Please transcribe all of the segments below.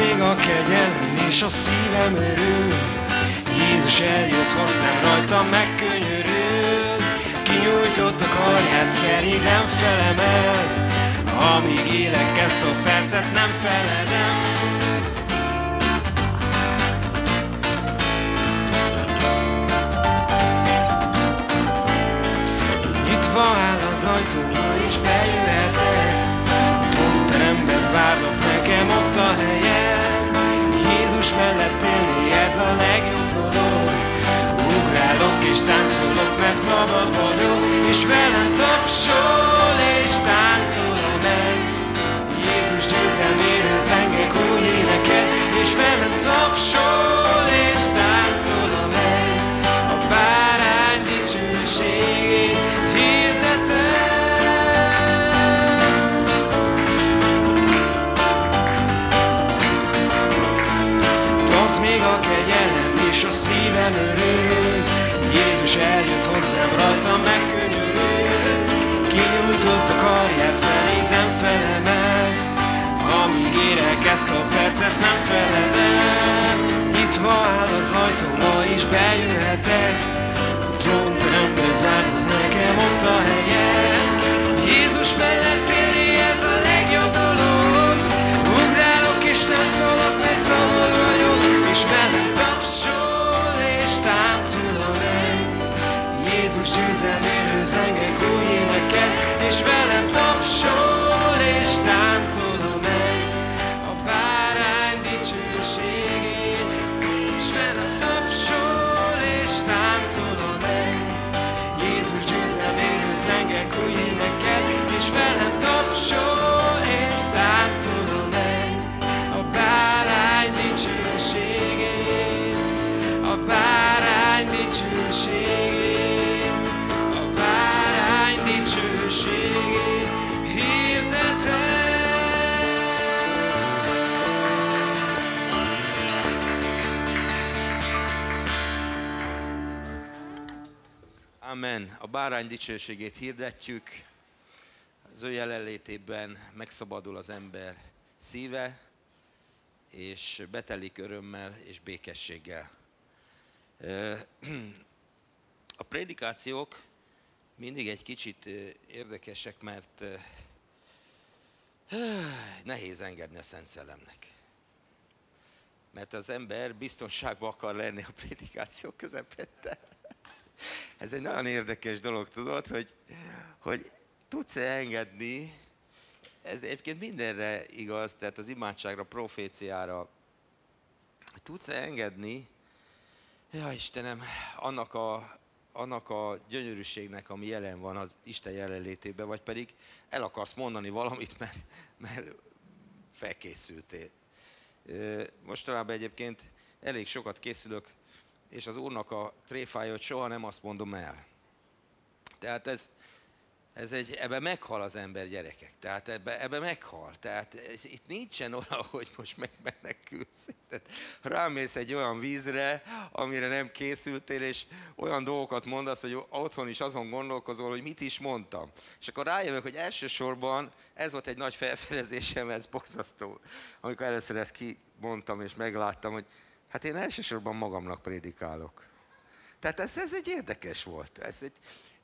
még a kegyelem, és a szívem örül. Jézus eljött hozzám, rajta megkönyörült. Kinyújtott a karját, szerintem felemelt. Amíg élek, ezt a percet nem feledem. Nyitva áll az ajtó, és bejöhetek. Tóterembe várnak nekem ott a helyem. Jézus mellett élni, ez a legjobb dolog. Ugrálok és táncolok, mert szabad vagyok, és velem tapsol és táncol a menny. Jézus győzelméről zengek úgy énekel, és velem tapsol és táncol a menny. A bárány dicsőségét és a szívem örül. Jézus eljött hozzám, rajtam megkönyörül Kinyújtott a karját felétem felemelt Amíg érek ezt a percet nem feledem Nyitva áll az ajtó, ma is bejöhetek A trónterembe várnak nekem ott a helyem Jézus mellett élni ez a legjobb dolog. Ugrálok és táncolok, mert szabad vagyok És velem És velem tapsol és a menny A És velem tapsol és Jézus győzelméről zengek Amen. A bárány dicsőségét hirdetjük. Az ő jelenlétében megszabadul az ember szíve, és betelik örömmel és békességgel. A prédikációk mindig egy kicsit érdekesek, mert nehéz engedni a Szent Szellemnek. Mert az ember biztonságban akar lenni a prédikációk közepette. Ez egy nagyon érdekes dolog, tudod, hogy, hogy tudsz-e engedni, ez egyébként mindenre igaz, tehát az imádságra, proféciára, tudsz-e engedni, ja Istenem, annak a, annak a gyönyörűségnek, ami jelen van az Isten jelenlétében, vagy pedig el akarsz mondani valamit, mert, mert felkészültél. Mostanában egyébként elég sokat készülök, és az Úrnak a tréfája, hogy soha nem azt mondom el. Tehát ez, ez egy, ebbe meghal az ember gyerekek. Tehát ebbe, ebbe meghal. Tehát ez, itt nincsen olyan, hogy most megmenekülsz. Tehát rámész egy olyan vízre, amire nem készültél, és olyan dolgokat mondasz, hogy otthon is azon gondolkozol, hogy mit is mondtam. És akkor rájövök, hogy elsősorban ez volt egy nagy felfedezésem, ez borzasztó. Amikor először ezt kimondtam, és megláttam, hogy hát én elsősorban magamnak prédikálok. Tehát ez, ez egy érdekes volt. Ez egy,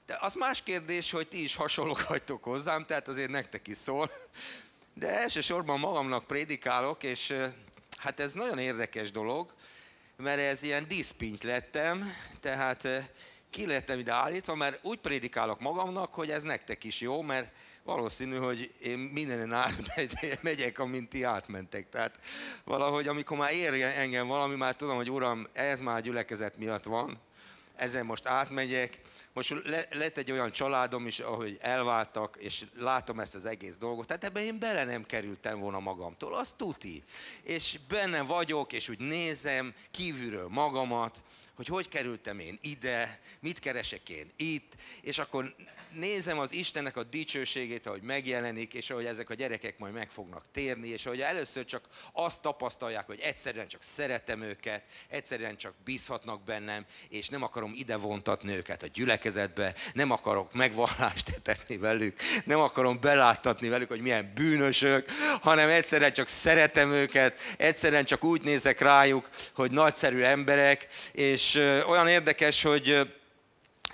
de az más kérdés, hogy ti is hasonlók vagytok hozzám, tehát azért nektek is szól. De elsősorban magamnak prédikálok, és hát ez nagyon érdekes dolog, mert ez ilyen díszpinty lettem, tehát ki lettem ide állítva, mert úgy prédikálok magamnak, hogy ez nektek is jó, mert valószínű, hogy én mindenen megyek, amint ti átmentek. Tehát valahogy, amikor már ér engem valami, már tudom, hogy uram, ez már gyülekezet miatt van, ezen most átmegyek, most le, lett egy olyan családom is, ahogy elváltak, és látom ezt az egész dolgot, tehát ebben én bele nem kerültem volna magamtól, az tuti. És benne vagyok, és úgy nézem kívülről magamat, hogy hogy kerültem én ide, mit keresek én itt, és akkor nézem az Istennek a dicsőségét, ahogy megjelenik, és ahogy ezek a gyerekek majd meg fognak térni, és ahogy először csak azt tapasztalják, hogy egyszerűen csak szeretem őket, egyszerűen csak bízhatnak bennem, és nem akarom ide vontatni őket a gyülekezetbe, nem akarok megvallást tetni velük, nem akarom beláttatni velük, hogy milyen bűnösök, hanem egyszerűen csak szeretem őket, egyszerűen csak úgy nézek rájuk, hogy nagyszerű emberek, és olyan érdekes, hogy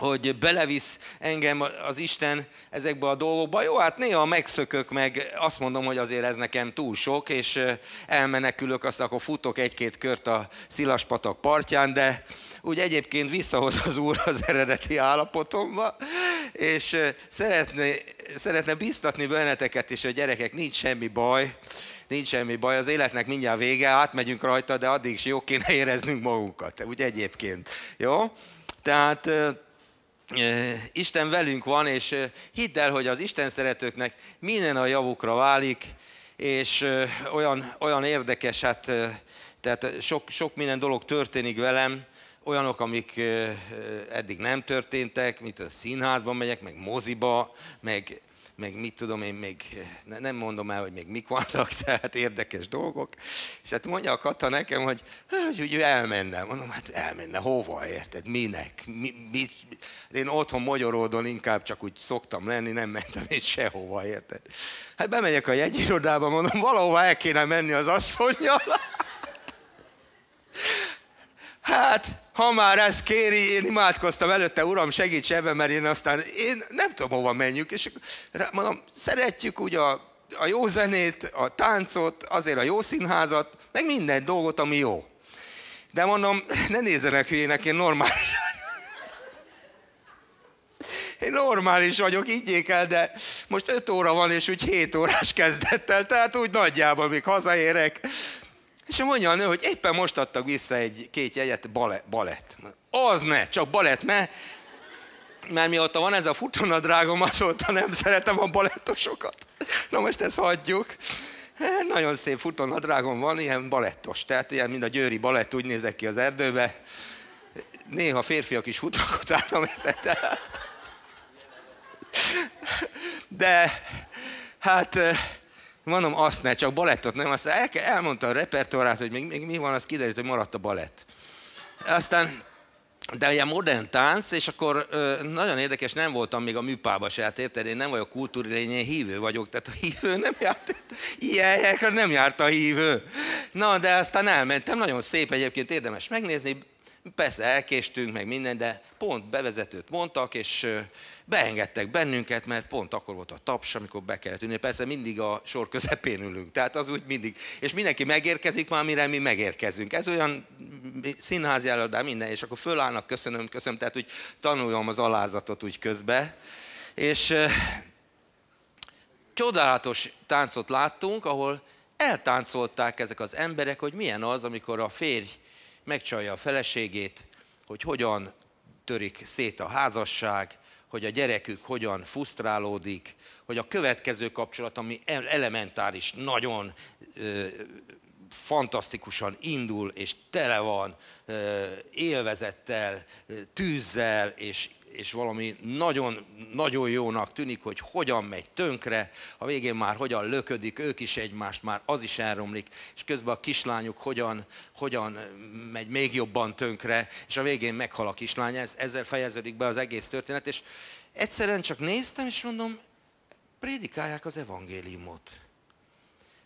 hogy belevisz engem az Isten ezekbe a dolgokba. Jó, hát néha megszökök meg, azt mondom, hogy azért ez nekem túl sok, és elmenekülök, azt akkor futok egy-két kört a Szilaspatak partján, de úgy egyébként visszahoz az Úr az eredeti állapotomba, és szeretne, szeretne biztatni benneteket is, hogy gyerekek, nincs semmi baj, nincs semmi baj, az életnek mindjárt vége, átmegyünk rajta, de addig is jó kéne éreznünk magunkat, úgy egyébként. Jó? Tehát Isten velünk van, és hidd el, hogy az Isten szeretőknek minden a javukra válik, és olyan, olyan érdekes, hát tehát sok, sok minden dolog történik velem, olyanok, amik eddig nem történtek, mint a színházban megyek, meg moziba, meg meg mit tudom én, még nem mondom el, hogy még mik vannak, tehát érdekes dolgok. És hát mondja a Kata nekem, hogy, hogy, hogy elmenne. Mondom, hát elmenne, hova érted, minek? Mi, mi, én otthon Magyaródon inkább csak úgy szoktam lenni, nem mentem én sehova, érted? Hát bemegyek a jegyirodába, mondom, valahova el kéne menni az asszonyjal. Hát, ha már ezt kéri, én imádkoztam előtte, Uram, segíts ebben, mert én aztán, én nem tudom, hova menjünk, és mondom, szeretjük ugye a, a jó zenét, a táncot, azért a jó színházat, meg minden dolgot, ami jó. De mondom, ne nézzenek hülyének, én normális én normális vagyok, így el, de most 5 óra van, és úgy 7 órás kezdettel, tehát úgy nagyjából még hazaérek, és mondja a nő, hogy éppen most adtak vissza egy két jegyet, balett. balett. Az ne, csak balett ne, mert mióta van ez a futónadrágom, azóta nem szeretem a balettosokat. Na most ezt hagyjuk. Nagyon szép futónadrágom van, ilyen balettos, tehát ilyen, mint a győri balett, úgy nézek ki az erdőbe. Néha férfiak is futnak utána, tehát. De hát Mondom, azt ne, csak balettot nem. Aztán el, elmondta a repertoárát, hogy még, még mi van, az kiderült, hogy maradt a balett. Aztán de ilyen modern tánc, és akkor nagyon érdekes, nem voltam még a műpába se, hát érted, én nem vagyok kultúrlény, én hívő vagyok, tehát a hívő nem járt, ilyen helyekre nem járt a hívő. Na, de aztán elmentem, nagyon szép egyébként, érdemes megnézni, persze elkéstünk, meg minden, de pont bevezetőt mondtak, és beengedtek bennünket, mert pont akkor volt a taps, amikor be kellett ülni. Persze mindig a sor közepén ülünk, tehát az úgy mindig. És mindenki megérkezik már, mire mi megérkezünk. Ez olyan színházi előadás, minden, és akkor fölállnak, köszönöm, köszönöm, tehát úgy tanuljam az alázatot úgy közbe. És csodálatos táncot láttunk, ahol eltáncolták ezek az emberek, hogy milyen az, amikor a férj megcsalja a feleségét, hogy hogyan törik szét a házasság, hogy a gyerekük hogyan fusztrálódik, hogy a következő kapcsolat, ami elementáris, nagyon ö, fantasztikusan indul, és tele van ö, élvezettel, tűzzel, és és valami nagyon, nagyon jónak tűnik, hogy hogyan megy tönkre, a végén már hogyan löködik ők is egymást, már az is elromlik, és közben a kislányuk hogyan, hogyan megy még jobban tönkre, és a végén meghal a kislány, ez, ezzel fejeződik be az egész történet, és egyszerűen csak néztem, és mondom, prédikálják az evangéliumot.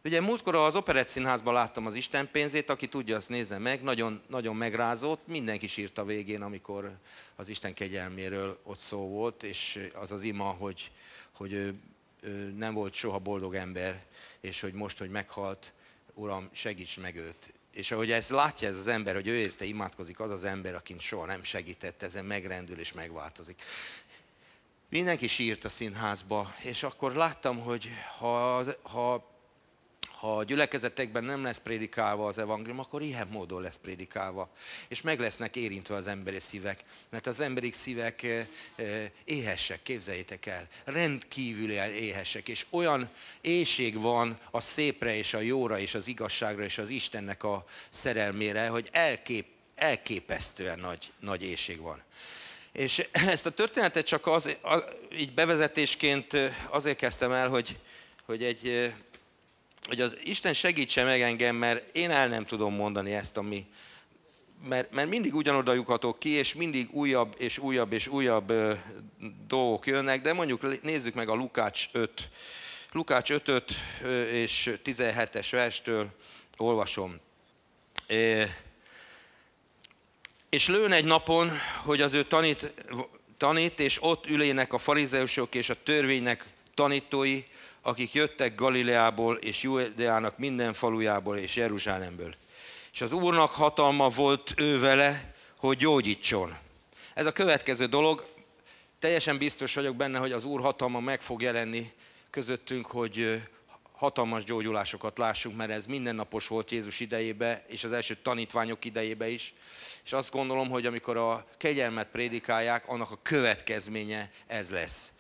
Ugye múltkor az Operett Színházban láttam az Isten pénzét, aki tudja, azt nézze meg, nagyon, nagyon megrázott, mindenki sírt a végén, amikor az Isten kegyelméről ott szó volt, és az az ima, hogy, hogy ő, ő nem volt soha boldog ember, és hogy most, hogy meghalt, Uram, segíts meg őt. És ahogy ezt látja ez az ember, hogy ő érte imádkozik, az az ember, akin soha nem segített, ezen megrendül és megváltozik. Mindenki sírt a színházba, és akkor láttam, hogy ha, ha ha a gyülekezetekben nem lesz prédikálva az evangélium, akkor ilyen módon lesz prédikálva. És meg lesznek érintve az emberi szívek. Mert az emberi szívek eh, eh, éhesek, képzeljétek el. Rendkívül éhesek. És olyan éjség van a szépre és a jóra és az igazságra és az Istennek a szerelmére, hogy elkép elképesztően nagy, nagy éjség van. És ezt a történetet csak az, így bevezetésként azért kezdtem el, hogy, hogy, egy, hogy az Isten segítse meg engem, mert én el nem tudom mondani ezt, ami, mert, mert mindig ugyanoda lyukhatok ki, és mindig újabb és újabb és újabb ö, dolgok jönnek, de mondjuk nézzük meg a Lukács 5, Lukács 5, 5 és 17-es verstől olvasom. És lőn egy napon, hogy az ő tanít, tanít, és ott ülének a farizeusok és a törvénynek tanítói, akik jöttek Galileából és Judeának minden falujából és Jeruzsálemből. És az Úrnak hatalma volt ő vele, hogy gyógyítson. Ez a következő dolog, teljesen biztos vagyok benne, hogy az Úr hatalma meg fog jelenni közöttünk, hogy hatalmas gyógyulásokat lássunk, mert ez mindennapos volt Jézus idejébe, és az első tanítványok idejébe is. És azt gondolom, hogy amikor a kegyelmet prédikálják, annak a következménye ez lesz.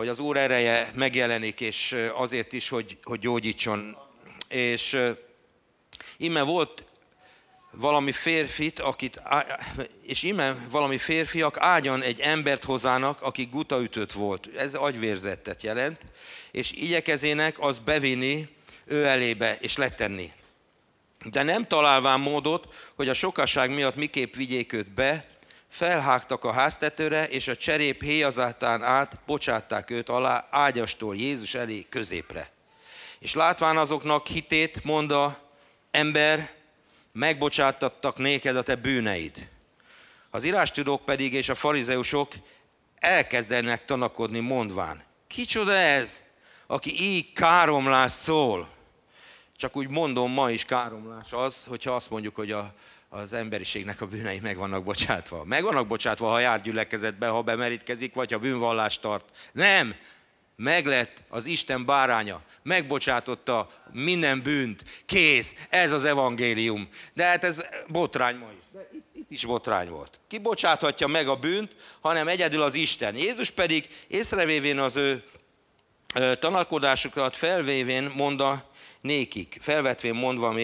Hogy az Úr ereje megjelenik, és azért is, hogy, hogy gyógyítson. És ime volt valami férfit, akit, és ime valami férfiak ágyan egy embert hozának, aki gutaütött volt. Ez agyvérzettet jelent, és igyekezének az bevinni ő elébe, és letenni. De nem találván módot, hogy a sokaság miatt miképp vigyék őt be, felhágtak a háztetőre, és a cserép héjazátán át bocsátták őt alá ágyastól Jézus elé középre. És látván azoknak hitét, mondta, ember, megbocsátattak néked a te bűneid. Az írástudók pedig és a farizeusok elkezdenek tanakodni mondván, kicsoda ez, aki így káromlás szól. Csak úgy mondom, ma is káromlás az, hogyha azt mondjuk, hogy a, az emberiségnek a bűnei meg vannak bocsátva. Meg vannak bocsátva, ha jár gyülekezetbe, ha bemerítkezik, vagy ha bűnvallást tart. Nem! Meg lett az Isten báránya, megbocsátotta minden bűnt, kész, ez az evangélium. De hát ez botrány ma is. De itt, itt is botrány volt. Ki bocsáthatja meg a bűnt, hanem egyedül az Isten. Jézus pedig észrevévén az ő tanalkodásukat felvévén mondta nékik, felvetvén mondva,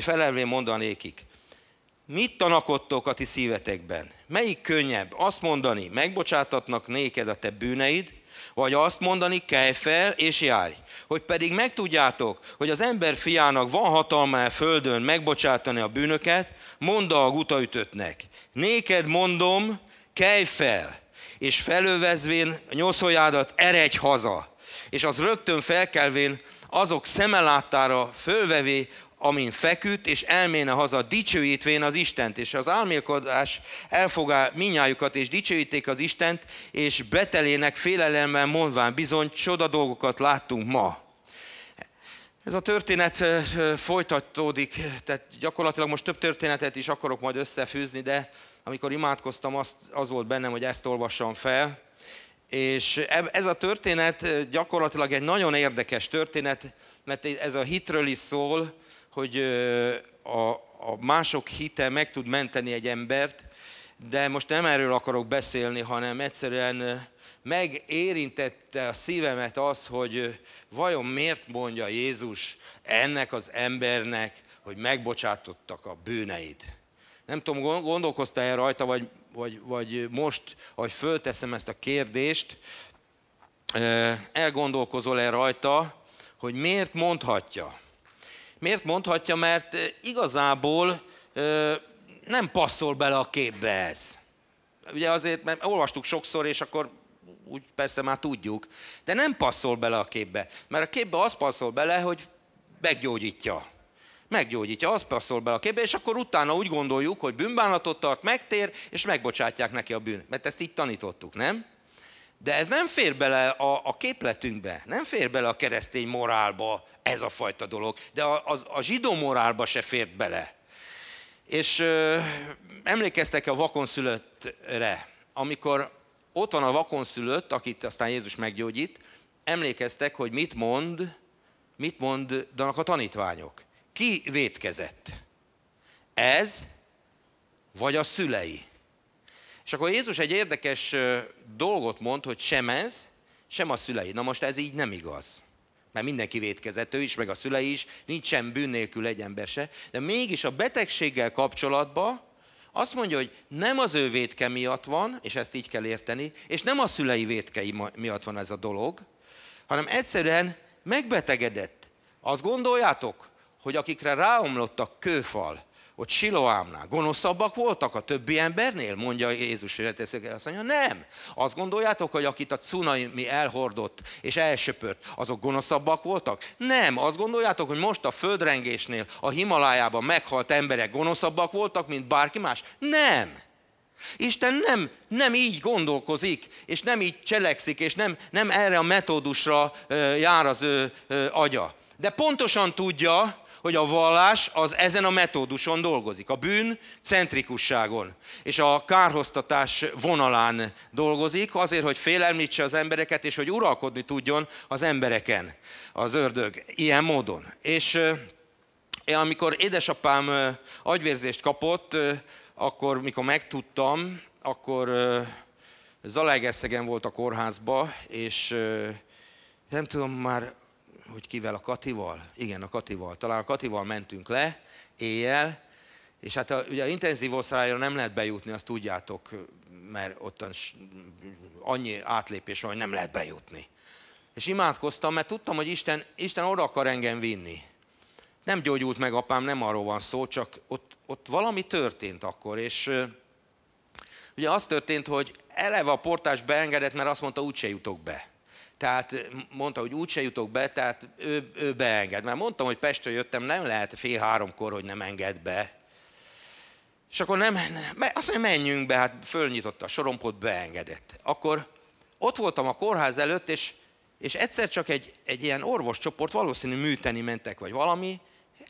felelvén mondva nékik. Mit tanakodtok a ti szívetekben? Melyik könnyebb? Azt mondani, megbocsátatnak néked a te bűneid, vagy azt mondani, kelj fel és járj. Hogy pedig megtudjátok, hogy az ember fiának van hatalma a földön megbocsátani a bűnöket, mondta a gutaütöttnek. Néked mondom, kelj fel, és felövezvén nyoszolyádat eredj haza és az rögtön felkelvén azok szemelátára fölvevé, amin feküdt, és elméne haza dicsőítvén az Istent, és az álmélkodás elfogá minnyájukat, és dicsőíték az Istent, és betelének félelemmel mondván, bizony csoda dolgokat láttunk ma. Ez a történet folytatódik, tehát gyakorlatilag most több történetet is akarok majd összefűzni, de amikor imádkoztam, az, az volt bennem, hogy ezt olvassam fel. És ez a történet gyakorlatilag egy nagyon érdekes történet, mert ez a hitről is szól, hogy a, a mások hite meg tud menteni egy embert, de most nem erről akarok beszélni, hanem egyszerűen megérintette a szívemet az, hogy vajon miért mondja Jézus ennek az embernek, hogy megbocsátottak a bűneid. Nem tudom, gondolkoztál-e rajta, vagy vagy, vagy most, ahogy fölteszem ezt a kérdést, elgondolkozol-e rajta, hogy miért mondhatja? Miért mondhatja, mert igazából nem passzol bele a képbe ez. Ugye azért, mert olvastuk sokszor, és akkor úgy persze már tudjuk, de nem passzol bele a képbe. Mert a képbe az passzol bele, hogy meggyógyítja meggyógyítja, az passzol be a képbe, és akkor utána úgy gondoljuk, hogy bűnbánatot tart, megtér, és megbocsátják neki a bűn. Mert ezt így tanítottuk, nem? De ez nem fér bele a, a képletünkbe, nem fér bele a keresztény morálba ez a fajta dolog, de a, a, a zsidó morálba se fért bele. És ö, emlékeztek a vakonszülöttre, amikor ott van a vakonszülött, akit aztán Jézus meggyógyít, emlékeztek, hogy mit mond, mit mondanak a tanítványok. Ki vétkezett? Ez, vagy a szülei? És akkor Jézus egy érdekes dolgot mond, hogy sem ez, sem a szülei. Na most ez így nem igaz. Mert mindenki vétkezett, ő is, meg a szülei is, nincs sem bűn nélkül egy ember se. De mégis a betegséggel kapcsolatban azt mondja, hogy nem az ő vétke miatt van, és ezt így kell érteni, és nem a szülei vétkei miatt van ez a dolog, hanem egyszerűen megbetegedett. Azt gondoljátok, hogy akikre ráomlottak kőfal, ott Siloámnál gonoszabbak voltak a többi embernél? Mondja Jézus, hogy azt mondja, nem. Azt gondoljátok, hogy akit a cunami elhordott és elsöpört, azok gonoszabbak voltak? Nem. Azt gondoljátok, hogy most a földrengésnél a Himalájában meghalt emberek gonoszabbak voltak, mint bárki más? Nem. Isten nem, nem így gondolkozik, és nem így cselekszik, és nem, nem erre a metódusra jár az ő agya. De pontosan tudja, hogy a vallás az ezen a metóduson dolgozik, a bűn centrikusságon, és a kárhoztatás vonalán dolgozik, azért, hogy félelmítse az embereket, és hogy uralkodni tudjon az embereken az ördög ilyen módon. És amikor édesapám agyvérzést kapott, akkor mikor megtudtam, akkor Zalaegerszegen volt a kórházba, és nem tudom már, hogy kivel, a Katival? Igen, a Katival. Talán a Katival mentünk le éjjel, és hát a, ugye a intenzív osztályra nem lehet bejutni, azt tudjátok, mert ottan annyi átlépés van, hogy nem lehet bejutni. És imádkoztam, mert tudtam, hogy Isten, Isten oda akar engem vinni. Nem gyógyult meg apám, nem arról van szó, csak ott, ott valami történt akkor, és ugye az történt, hogy eleve a portás beengedett, mert azt mondta, úgyse jutok be. Tehát mondta, hogy úgyse jutok be, tehát ő, ő beenged. Mert mondtam, hogy Pestről jöttem, nem lehet fél háromkor, hogy nem enged be. És akkor nem, azt mondja, menjünk be, hát fölnyitotta a sorompot, beengedett. Akkor ott voltam a kórház előtt, és, és egyszer csak egy, egy ilyen orvoscsoport, valószínű műteni mentek, vagy valami,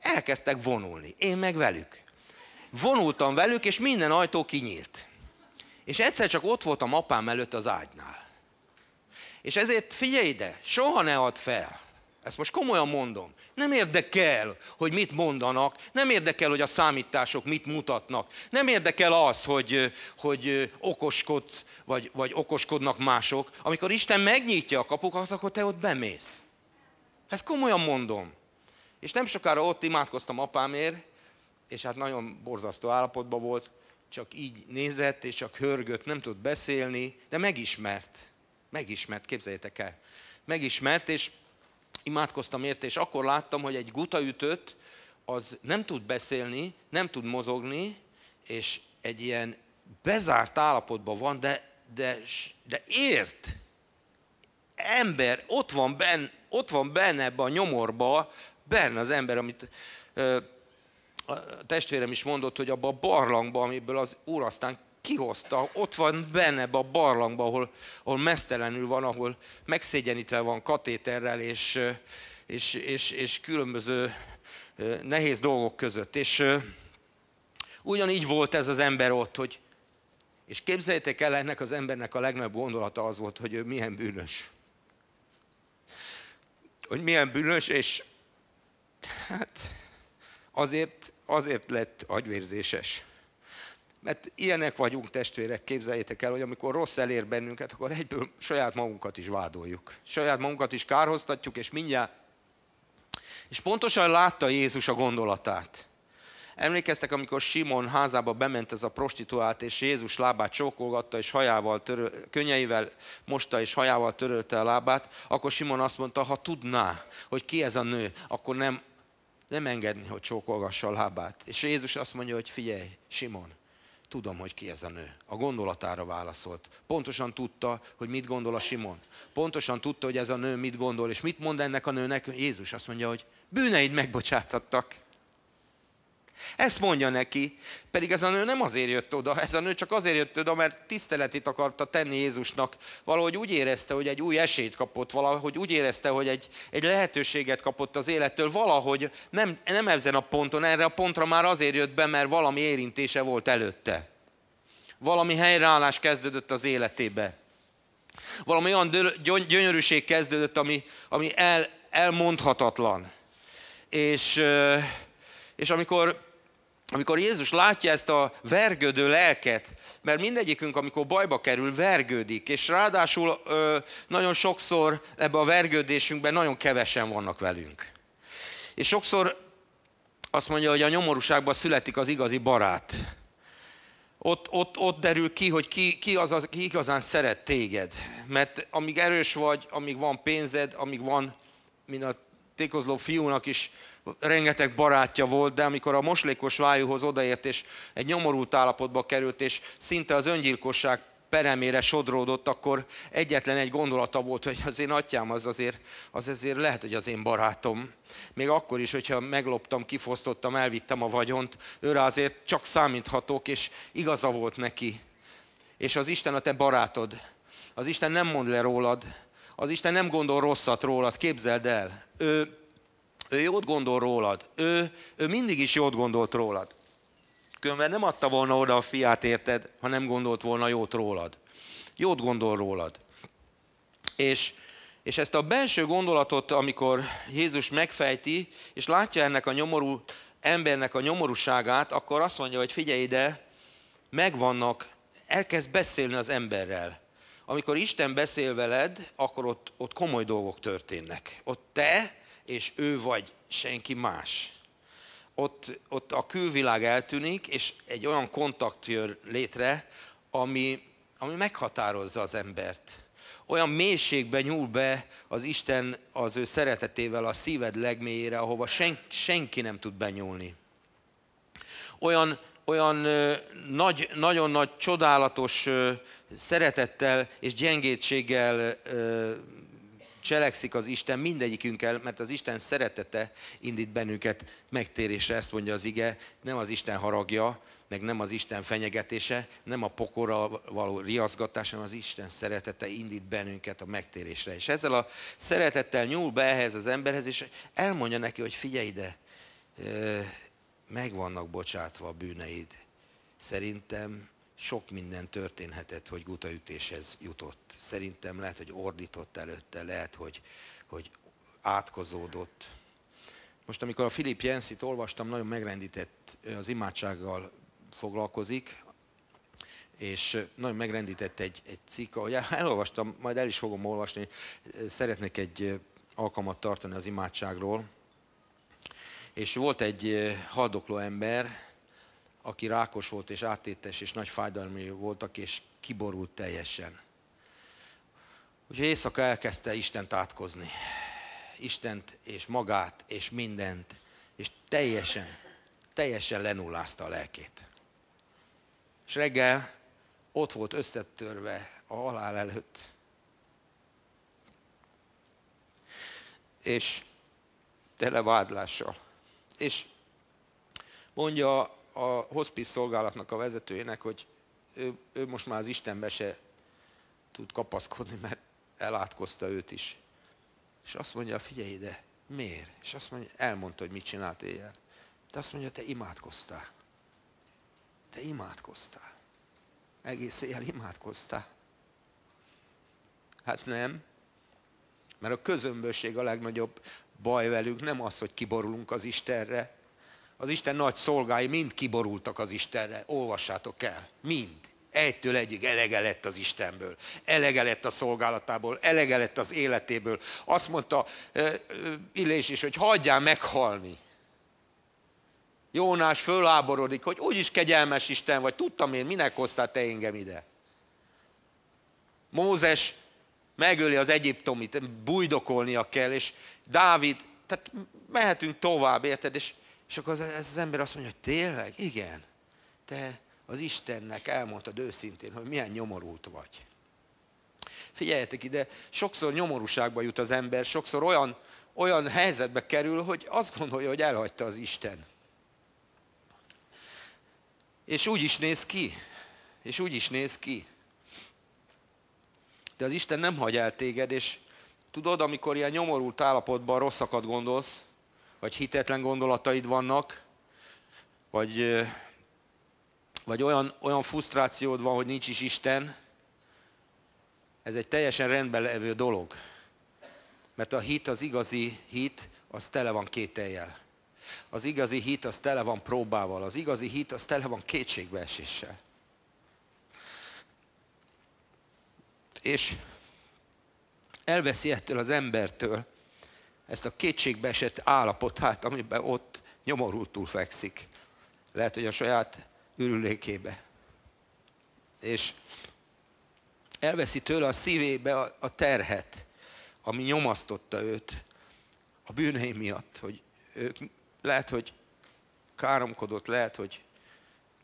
elkezdtek vonulni. Én meg velük. Vonultam velük, és minden ajtó kinyílt. És egyszer csak ott voltam apám előtt az ágynál. És ezért figyelj ide, soha ne add fel. Ezt most komolyan mondom. Nem érdekel, hogy mit mondanak, nem érdekel, hogy a számítások mit mutatnak, nem érdekel az, hogy, hogy okoskodsz, vagy, vagy okoskodnak mások. Amikor Isten megnyitja a kapukat, akkor te ott bemész. Ezt komolyan mondom. És nem sokára ott imádkoztam apámért, és hát nagyon borzasztó állapotban volt, csak így nézett, és csak hörgött, nem tud beszélni, de megismert. Megismert, képzeljétek el. Megismert, és imádkoztam érte, és akkor láttam, hogy egy gutaütött, az nem tud beszélni, nem tud mozogni, és egy ilyen bezárt állapotban van, de, de, de ért. Ember, ott van, benne, ott van benne ebbe a nyomorba, benne az ember, amit a testvérem is mondott, hogy abban a barlangban, amiből az úr aztán kihozta, ott van benne a barlangban, ahol, ahol mesztelenül van, ahol megszégyenítve van katéterrel és, és, és, és különböző nehéz dolgok között. És ugyanígy volt ez az ember ott, hogy és képzeljétek el, ennek az embernek a legnagyobb gondolata az volt, hogy ő milyen bűnös. Hogy milyen bűnös, és hát azért, azért lett agyvérzéses. Mert ilyenek vagyunk testvérek, képzeljétek el, hogy amikor rossz elér bennünket, akkor egyből saját magunkat is vádoljuk. Saját magunkat is kárhoztatjuk, és mindjárt... És pontosan látta Jézus a gondolatát. Emlékeztek, amikor Simon házába bement ez a prostituált, és Jézus lábát csókolgatta, és hajával töröl, könnyeivel mosta, és hajával törölte a lábát, akkor Simon azt mondta, ha tudná, hogy ki ez a nő, akkor nem, nem engedni, hogy csókolgassa a lábát. És Jézus azt mondja, hogy figyelj, Simon, tudom, hogy ki ez a nő. A gondolatára válaszolt. Pontosan tudta, hogy mit gondol a Simon. Pontosan tudta, hogy ez a nő mit gondol, és mit mond ennek a nőnek. Jézus azt mondja, hogy bűneid megbocsátattak. Ezt mondja neki, pedig ez a nő nem azért jött oda, ez a nő csak azért jött oda, mert tiszteletét akarta tenni Jézusnak. Valahogy úgy érezte, hogy egy új esélyt kapott, valahogy úgy érezte, hogy egy, egy lehetőséget kapott az élettől, valahogy nem, nem ezen a ponton, erre a pontra már azért jött be, mert valami érintése volt előtte. Valami helyreállás kezdődött az életébe. Valami olyan gyönyörűség kezdődött, ami, ami el, elmondhatatlan. És, és amikor amikor Jézus látja ezt a vergődő lelket, mert mindegyikünk, amikor bajba kerül, vergődik, és ráadásul ö, nagyon sokszor ebbe a vergődésünkben nagyon kevesen vannak velünk. És sokszor azt mondja, hogy a nyomorúságban születik az igazi barát. ott, ott, ott derül ki, hogy ki, ki, az, az, ki igazán szeret téged. Mert amíg erős vagy, amíg van pénzed, amíg van, mint a tékozló fiúnak is rengeteg barátja volt, de amikor a moslékos vájúhoz odaért, és egy nyomorult állapotba került, és szinte az öngyilkosság peremére sodródott, akkor egyetlen egy gondolata volt, hogy az én atyám az azért, az azért lehet, hogy az én barátom. Még akkor is, hogyha megloptam, kifosztottam, elvittem a vagyont, őre azért csak számíthatok, és igaza volt neki. És az Isten a te barátod. Az Isten nem mond le rólad, az Isten nem gondol rosszat rólad, képzeld el. Ő, ő jót gondol rólad, ő, ő mindig is jót gondolt rólad. Különben nem adta volna oda a fiát, érted, ha nem gondolt volna jót rólad. Jót gondol rólad. És, és ezt a belső gondolatot, amikor Jézus megfejti, és látja ennek a nyomorú embernek a nyomorúságát, akkor azt mondja, hogy figyelj ide, megvannak, elkezd beszélni az emberrel. Amikor Isten beszél veled, akkor ott, ott komoly dolgok történnek. Ott te és ő vagy senki más ott, ott a külvilág eltűnik, és egy olyan kontakt jön létre, ami, ami meghatározza az embert. Olyan mélységbe nyúl be az Isten az ő szeretetével a szíved legmélyére, ahova sen, senki nem tud benyúlni. Olyan, olyan nagy, nagyon nagy, csodálatos szeretettel és gyengétséggel cselekszik az Isten mindegyikünkkel, mert az Isten szeretete indít bennünket megtérésre, ezt mondja az ige, nem az Isten haragja, meg nem az Isten fenyegetése, nem a pokora való riaszgatás, hanem az Isten szeretete indít bennünket a megtérésre. És ezzel a szeretettel nyúl be ehhez az emberhez, és elmondja neki, hogy figyelj ide, meg vannak bocsátva a bűneid. Szerintem sok minden történhetett, hogy gutaütéshez jutott. Szerintem lehet, hogy ordított előtte, lehet, hogy, hogy átkozódott. Most amikor a Filip Jenszit olvastam, nagyon megrendített, az imádsággal foglalkozik, és nagyon megrendített egy, egy cikk, ahogy elolvastam, majd el is fogom olvasni, szeretnék egy alkalmat tartani az imádságról. És volt egy haldokló ember, aki rákos volt és áttétes és nagy fájdalmi voltak, és kiborult teljesen. Úgyhogy éjszaka elkezdte Istent átkozni. Istent és magát és mindent, és teljesen, teljesen lenullázta a lelkét. És reggel ott volt összetörve a halál előtt. És tele vádlással. És mondja a hospice szolgálatnak a vezetőjének, hogy ő, ő most már az Istenbe se tud kapaszkodni, mert elátkozta őt is. És azt mondja, figyelj ide, miért? És azt mondja, elmondta, hogy mit csinált éjjel. De azt mondja, te imádkoztál. Te imádkoztál. Egész éjjel imádkoztál. Hát nem. Mert a közömbösség a legnagyobb baj velünk nem az, hogy kiborulunk az Istenre, az Isten nagy szolgái mind kiborultak az Istenre. Olvassátok el. Mind. Egytől egyig elege lett az Istenből, elege lett a szolgálatából, elege lett az életéből. Azt mondta Illés is, hogy hagyjál meghalni. Jónás föláborodik, hogy úgyis kegyelmes Isten vagy, tudtam én, minek hoztál te engem ide. Mózes megöli az egyiptomit, bújdokolnia kell, és Dávid, tehát mehetünk tovább, érted, és és akkor ez az ember azt mondja, hogy tényleg? Igen. Te az Istennek elmondtad őszintén, hogy milyen nyomorult vagy. Figyeljetek ide, sokszor nyomorúságba jut az ember, sokszor olyan, olyan helyzetbe kerül, hogy azt gondolja, hogy elhagyta az Isten. És úgy is néz ki. És úgy is néz ki. De az Isten nem hagy el téged, és tudod, amikor ilyen nyomorult állapotban rosszakat gondolsz, vagy hitetlen gondolataid vannak, vagy, vagy olyan, olyan frusztrációd van, hogy nincs is Isten, ez egy teljesen rendben levő dolog. Mert a hit, az igazi hit, az tele van kételjel. Az igazi hit, az tele van próbával. Az igazi hit, az tele van kétségbeeséssel. És elveszi ettől az embertől ezt a kétségbeesett állapotát, amiben ott nyomorultul fekszik. Lehet, hogy a saját ürülékébe. és elveszi tőle a szívébe a, terhet, ami nyomasztotta őt a bűnei miatt, hogy ők lehet, hogy káromkodott, lehet, hogy,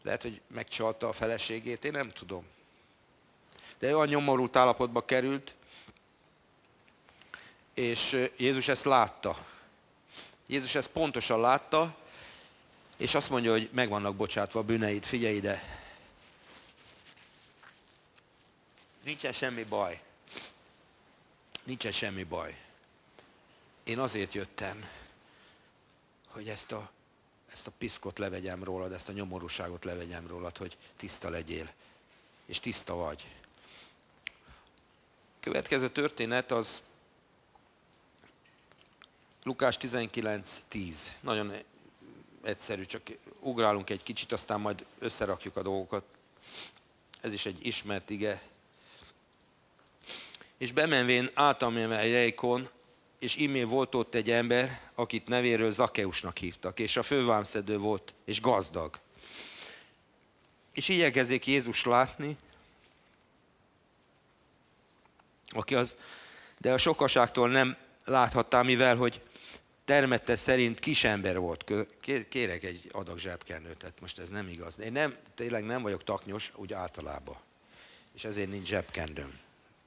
lehet, hogy megcsalta a feleségét, én nem tudom. De olyan nyomorult állapotba került, és Jézus ezt látta. Jézus ezt pontosan látta, és azt mondja, hogy meg vannak bocsátva a bűneid, figyelj ide. Nincsen semmi baj. Nincsen semmi baj. Én azért jöttem, hogy ezt a, ezt a piszkot levegyem rólad, ezt a nyomorúságot levegyem rólad, hogy tiszta legyél. És tiszta vagy. Következő történet az Lukás 19.10. Nagyon egyszerű, csak ugrálunk egy kicsit, aztán majd összerakjuk a dolgokat. Ez is egy ismert ige. És bemenvén álltam Jerikon, és imé volt ott egy ember, akit nevéről Zakeusnak hívtak, és a fővámszedő volt, és gazdag. És igyekezik Jézus látni, aki az, de a sokaságtól nem láthatta, mivel, hogy termette szerint kisember volt. Kérek egy adag zsebkendőt, tehát most ez nem igaz. Én nem, tényleg nem vagyok taknyos, úgy általában. És ezért nincs zsebkendőm.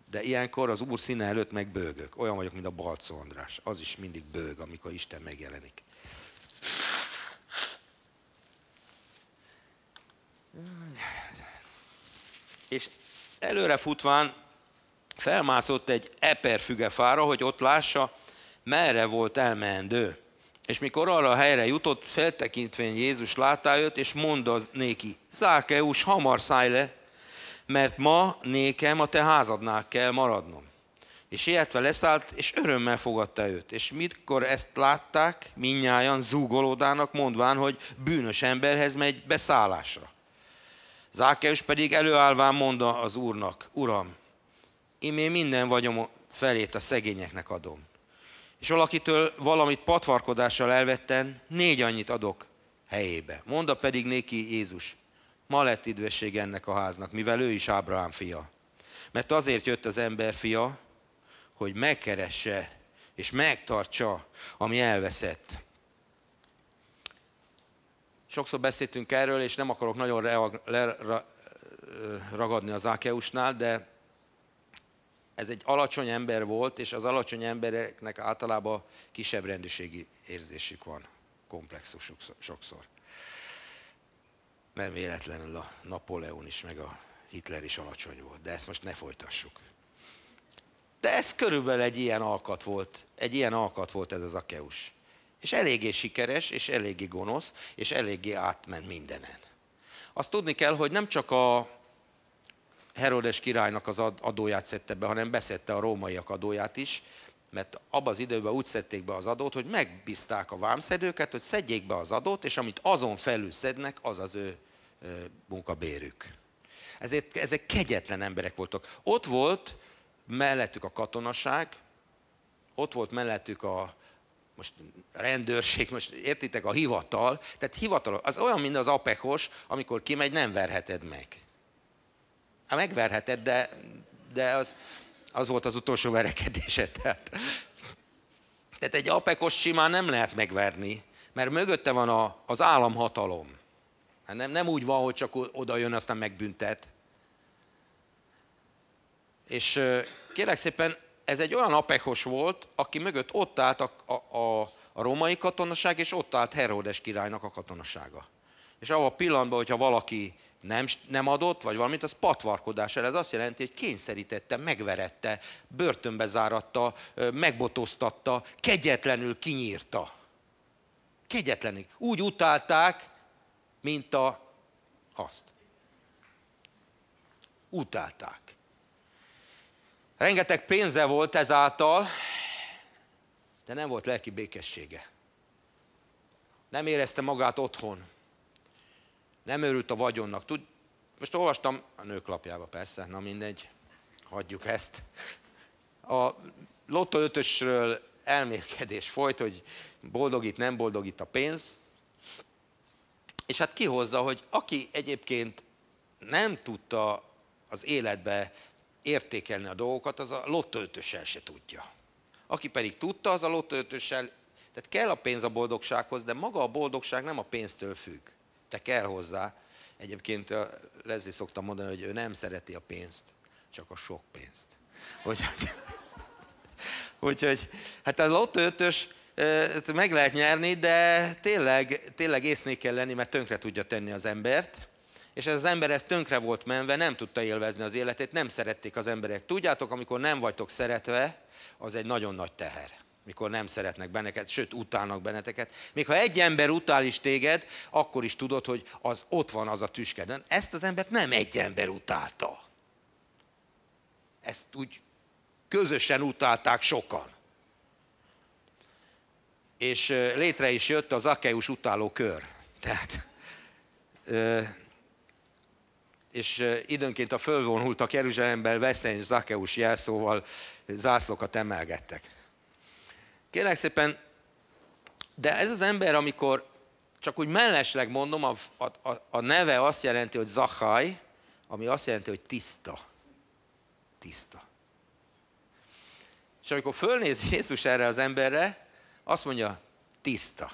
De ilyenkor az Úr színe előtt meg bőgök. Olyan vagyok, mint a Balcó András. Az is mindig bőg, amikor Isten megjelenik. És előre futván felmászott egy eper fügefára, hogy ott lássa, merre volt elmeendő. És mikor arra a helyre jutott, feltekintvén Jézus látá őt, és mondta néki, Zákeus, hamar szállj le, mert ma nékem a te házadnál kell maradnom. És ilyetve leszállt, és örömmel fogadta őt. És mikor ezt látták, minnyájan zúgolódának, mondván, hogy bűnös emberhez megy beszállásra. Zákeus pedig előállván mondta az úrnak, Uram, én minden vagyom felét a szegényeknek adom és valakitől valamit patvarkodással elvetten, négy annyit adok helyébe. Monda pedig néki Jézus, ma lett idvesség ennek a háznak, mivel ő is Ábrahám fia. Mert azért jött az ember fia, hogy megkeresse és megtartsa, ami elveszett. Sokszor beszéltünk erről, és nem akarok nagyon ragadni az Ákeusnál, de ez egy alacsony ember volt, és az alacsony embereknek általában kisebb rendőrségi érzésük van, komplexus sokszor. Nem véletlenül a Napóleon is, meg a Hitler is alacsony volt, de ezt most ne folytassuk. De ez körülbelül egy ilyen alkat volt, egy ilyen alkat volt ez az Akeus. És eléggé sikeres, és eléggé gonosz, és eléggé átment mindenen. Azt tudni kell, hogy nem csak a Herodes királynak az adóját szedte be, hanem beszedte a rómaiak adóját is, mert abban az időben úgy szedték be az adót, hogy megbízták a vámszedőket, hogy szedjék be az adót, és amit azon felül szednek, az az ő munkabérük. Ezért ezek kegyetlen emberek voltak. Ott volt mellettük a katonaság, ott volt mellettük a most rendőrség, most értitek, a hivatal, tehát hivatal, az olyan, mint az apekos, amikor kimegy, nem verheted meg. Megverheted, de, de az, az volt az utolsó verekedése. Tehát, tehát egy apekos simán nem lehet megverni, mert mögötte van a, az államhatalom. Hát nem, nem úgy van, hogy csak oda jön, aztán megbüntet. És kérlek szépen, ez egy olyan apekos volt, aki mögött ott állt a, a, a, a római katonaság, és ott állt Herodes királynak a katonasága. És abban a pillanatban, hogyha valaki nem, nem adott, vagy valamit, az patvarkodás el. Ez azt jelenti, hogy kényszerítette, megverette, börtönbe záratta, megbotoztatta, kegyetlenül kinyírta. Kegyetlenül. Úgy utálták, mint a, azt. Utálták. Rengeteg pénze volt ezáltal, de nem volt lelki békessége. Nem érezte magát otthon nem örült a vagyonnak. Tud, most olvastam a nők lapjába persze, na mindegy, hagyjuk ezt. A Lotto ötösről elmélkedés folyt, hogy boldogít, nem boldogít a pénz, és hát kihozza, hogy aki egyébként nem tudta az életbe értékelni a dolgokat, az a lottóötössel se tudja. Aki pedig tudta, az a lottóötössel, tehát kell a pénz a boldogsághoz, de maga a boldogság nem a pénztől függ. Te kell hozzá. Egyébként Leslie szoktam mondani, hogy ő nem szereti a pénzt, csak a sok pénzt. Úgyhogy, úgyhogy hát a lottóötös meg lehet nyerni, de tényleg, tényleg észnék kell lenni, mert tönkre tudja tenni az embert. És ez az ember ez tönkre volt menve, nem tudta élvezni az életét, nem szerették az emberek. Tudjátok, amikor nem vagytok szeretve, az egy nagyon nagy teher. Mikor nem szeretnek benneket, sőt utálnak benneteket. Még ha egy ember utál is téged, akkor is tudod, hogy az ott van az a tüsked. Ezt az embert nem egy ember utálta. Ezt úgy közösen utálták sokan. És létre is jött az Akeus utáló kör. Tehát, és időnként a fölvonultak Jeruzsálemben Veszeny Zakeus jelszóval zászlókat emelgettek. Kérlek szépen, de ez az ember, amikor csak úgy mellesleg mondom, a, a, a neve azt jelenti, hogy Zachaj, ami azt jelenti, hogy tiszta. Tiszta. És amikor fölnéz Jézus erre az emberre, azt mondja, tiszta.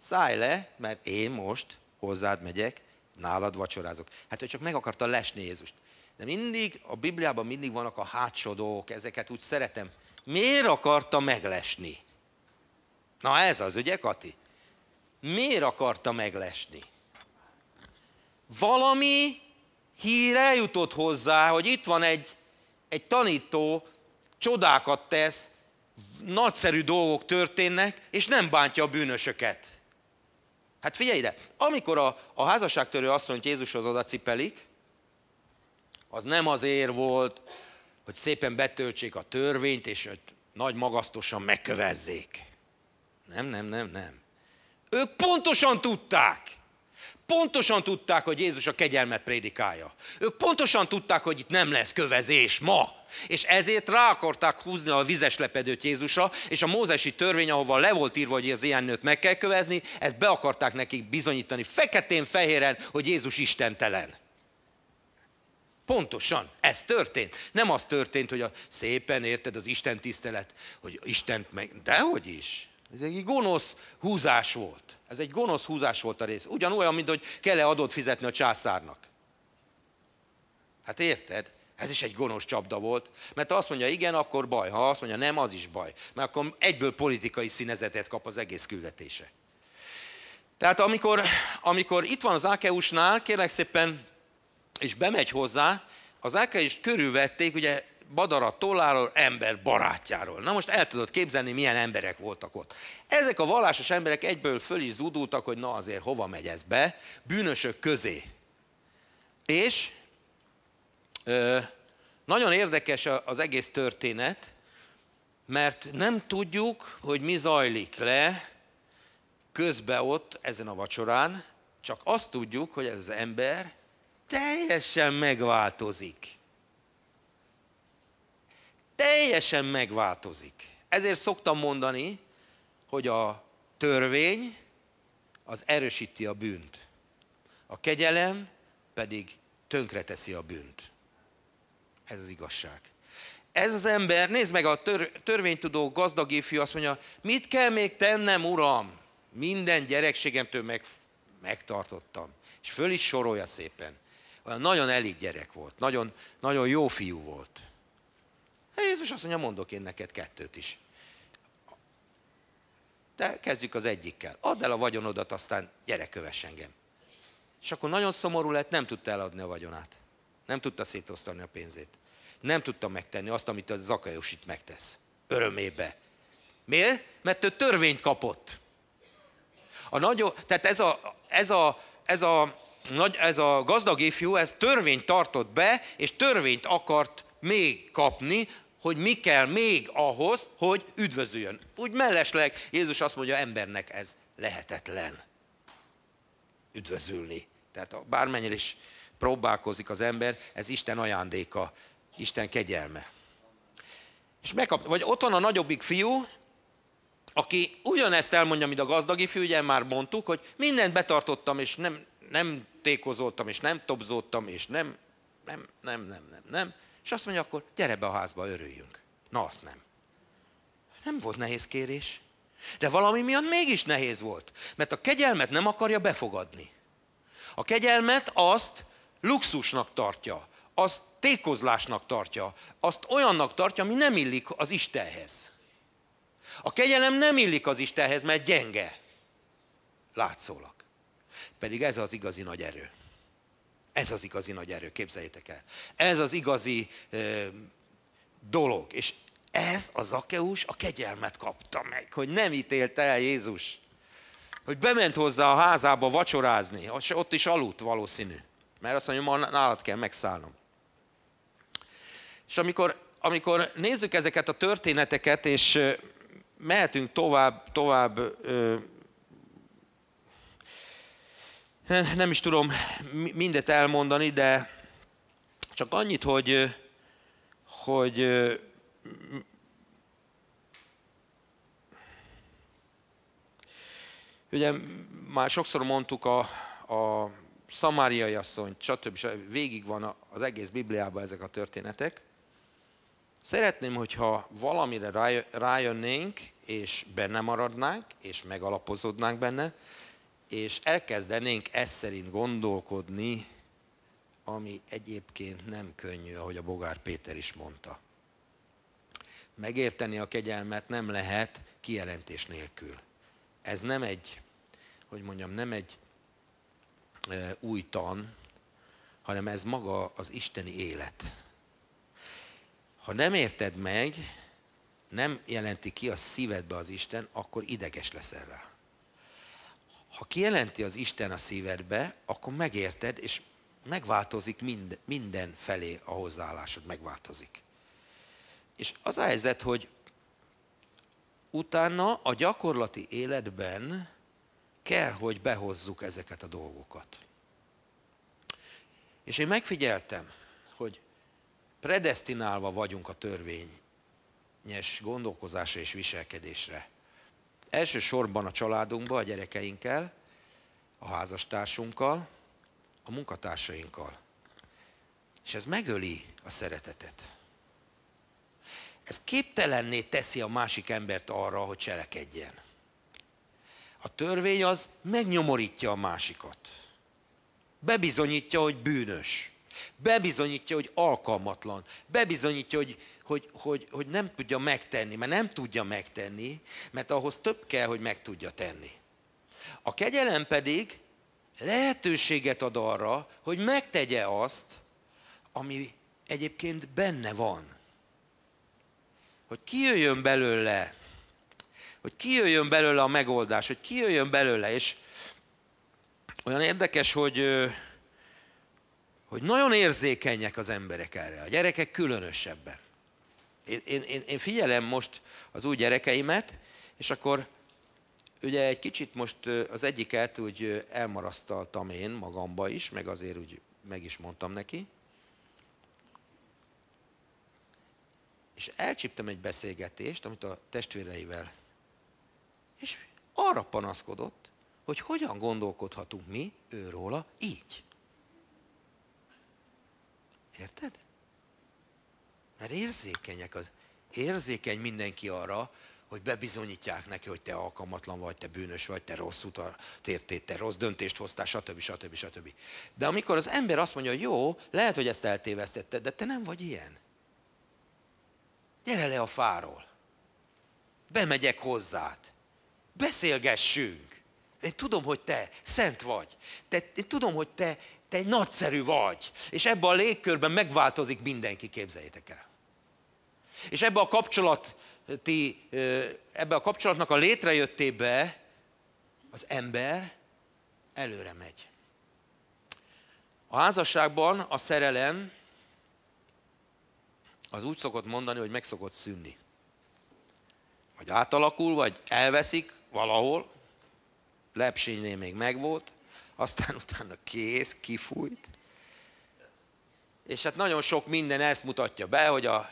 Szállj le, mert én most hozzád megyek, nálad vacsorázok. Hát ő csak meg akarta lesni Jézust. De mindig, a Bibliában mindig vannak a hátsó dolgok, ezeket úgy szeretem. Miért akarta meglesni? Na ez az, ugye Kati? Miért akarta meglesni? Valami hír eljutott hozzá, hogy itt van egy, egy tanító, csodákat tesz, nagyszerű dolgok történnek, és nem bántja a bűnösöket. Hát figyelj ide, amikor a, a házasságtörő asszonyt Jézushoz oda cipelik, az nem azért volt, hogy szépen betöltsék a törvényt, és hogy nagy magasztosan megkövezzék. Nem, nem, nem, nem. Ők pontosan tudták, pontosan tudták, hogy Jézus a kegyelmet prédikálja. Ők pontosan tudták, hogy itt nem lesz kövezés ma. És ezért rá akarták húzni a vizes lepedőt Jézusra, és a mózesi törvény, ahova le volt írva, hogy az ilyen nőt meg kell kövezni, ezt be akarták nekik bizonyítani feketén-fehéren, hogy Jézus istentelen. Pontosan, ez történt. Nem az történt, hogy a szépen érted az Isten tisztelet, hogy Istent meg... Dehogy is. Ez egy gonosz húzás volt. Ez egy gonosz húzás volt a rész. Ugyanolyan, mint hogy kell-e adót fizetni a császárnak. Hát érted? Ez is egy gonosz csapda volt, mert ha azt mondja igen, akkor baj, ha azt mondja nem, az is baj. Mert akkor egyből politikai színezetet kap az egész küldetése. Tehát amikor, amikor itt van az Ákeusnál, kérlek szépen, és bemegy hozzá, az Ákeust körülvették, ugye Badara tolláról, ember barátjáról. Na most el tudod képzelni, milyen emberek voltak ott. Ezek a vallásos emberek egyből föl is zúdultak, hogy na azért hova megy ez be, bűnösök közé. És ö, nagyon érdekes az egész történet, mert nem tudjuk, hogy mi zajlik le közbe ott ezen a vacsorán, csak azt tudjuk, hogy ez az ember teljesen megváltozik teljesen megváltozik. Ezért szoktam mondani, hogy a törvény az erősíti a bűnt. A kegyelem pedig tönkreteszi a bűnt. Ez az igazság. Ez az ember, nézd meg a tör, törvénytudó gazdag ifjú, azt mondja, mit kell még tennem, uram? Minden gyerekségemtől meg, megtartottam. És föl is sorolja szépen. Nagyon elég gyerek volt, nagyon, nagyon jó fiú volt. Jézus azt mondja, mondok én neked kettőt is. De kezdjük az egyikkel. Add el a vagyonodat, aztán gyere, kövess engem. És akkor nagyon szomorú lett, nem tudta eladni a vagyonát. Nem tudta szétosztani a pénzét. Nem tudta megtenni azt, amit a Zakajos itt megtesz. Örömébe. Miért? Mert ő törvényt kapott. A nagy, tehát ez a, ez a, ez a, nagy, ez a gazdag ifjú, ez törvényt tartott be, és törvényt akart még kapni, hogy mi kell még ahhoz, hogy üdvözüljön. Úgy mellesleg Jézus azt mondja, embernek ez lehetetlen üdvözülni. Tehát bármennyire is próbálkozik az ember, ez Isten ajándéka, Isten kegyelme. És megkap, vagy ott van a nagyobbik fiú, aki ugyanezt elmondja, mint a gazdagi fiú, ugye már mondtuk, hogy mindent betartottam, és nem, nem tékozoltam, és nem tobzoltam, és nem nem, nem, nem, nem, nem. És azt mondja, akkor gyere be a házba, örüljünk. Na, azt nem. Nem volt nehéz kérés. De valami miatt mégis nehéz volt. Mert a kegyelmet nem akarja befogadni. A kegyelmet azt luxusnak tartja, azt tékozlásnak tartja, azt olyannak tartja, ami nem illik az Istenhez. A kegyelem nem illik az Istenhez, mert gyenge. Látszólag. Pedig ez az igazi nagy erő. Ez az igazi nagy erő, képzeljétek el. Ez az igazi ö, dolog. És ez a Zakeus a kegyelmet kapta meg, hogy nem ítélte el Jézus. Hogy bement hozzá a házába vacsorázni, ott is aludt valószínű. Mert azt mondja, ma nálad kell megszállnom. És amikor, amikor nézzük ezeket a történeteket, és mehetünk tovább, tovább nem is tudom mindet elmondani, de csak annyit, hogy, hogy ugye már sokszor mondtuk a, a szamáriai asszony, stb. Végig van az egész Bibliában ezek a történetek. Szeretném, hogyha valamire rájönnénk, és benne maradnánk, és megalapozódnánk benne, és elkezdenénk ezt szerint gondolkodni, ami egyébként nem könnyű, ahogy a Bogár Péter is mondta. Megérteni a kegyelmet nem lehet kijelentés nélkül. Ez nem egy, hogy mondjam, nem egy új tan, hanem ez maga az isteni élet. Ha nem érted meg, nem jelenti ki a szívedbe az Isten, akkor ideges leszel rá. Ha kijelenti az Isten a szívedbe, akkor megérted, és megváltozik mind, minden felé a hozzáállásod, megváltozik. És az a helyzet, hogy utána a gyakorlati életben kell, hogy behozzuk ezeket a dolgokat. És én megfigyeltem, hogy predestinálva vagyunk a törvényes gondolkozásra és viselkedésre. Elsősorban a családunkban, a gyerekeinkkel, a házastársunkkal, a munkatársainkkal. És ez megöli a szeretetet. Ez képtelenné teszi a másik embert arra, hogy cselekedjen. A törvény az megnyomorítja a másikat. Bebizonyítja, hogy bűnös. Bebizonyítja, hogy alkalmatlan. Bebizonyítja, hogy, hogy, hogy, hogy nem tudja megtenni, mert nem tudja megtenni, mert ahhoz több kell, hogy meg tudja tenni. A kegyelem pedig lehetőséget ad arra, hogy megtegye azt, ami egyébként benne van. Hogy kijöjjön belőle, hogy kijöjjön belőle a megoldás, hogy kijöjjön belőle, és olyan érdekes, hogy hogy nagyon érzékenyek az emberek erre, a gyerekek különösebben. Én, én, én figyelem most az új gyerekeimet, és akkor ugye egy kicsit most az egyiket úgy elmarasztaltam én magamba is, meg azért úgy meg is mondtam neki. És elcsíptem egy beszélgetést, amit a testvéreivel, és arra panaszkodott, hogy hogyan gondolkodhatunk mi őróla így. Érted? Mert érzékenyek az, érzékeny mindenki arra, hogy bebizonyítják neki, hogy te alkalmatlan vagy, te bűnös vagy, te rossz utat tértél, te rossz döntést hoztál, stb. stb. stb. De amikor az ember azt mondja, hogy jó, lehet, hogy ezt eltévesztetted, de te nem vagy ilyen. Gyere le a fáról. Bemegyek hozzád. Beszélgessünk. Én tudom, hogy te szent vagy. Te, én tudom, hogy te te egy nagyszerű vagy. És ebbe a légkörben megváltozik mindenki, képzeljétek el. És ebbe a kapcsolati, ebbe a kapcsolatnak a létrejöttébe az ember előre megy. A házasságban a szerelem az úgy szokott mondani, hogy meg szokott szűnni. Vagy átalakul, vagy elveszik valahol, lepsénynél még megvolt, aztán utána kész, kifújt. És hát nagyon sok minden ezt mutatja be, hogy a,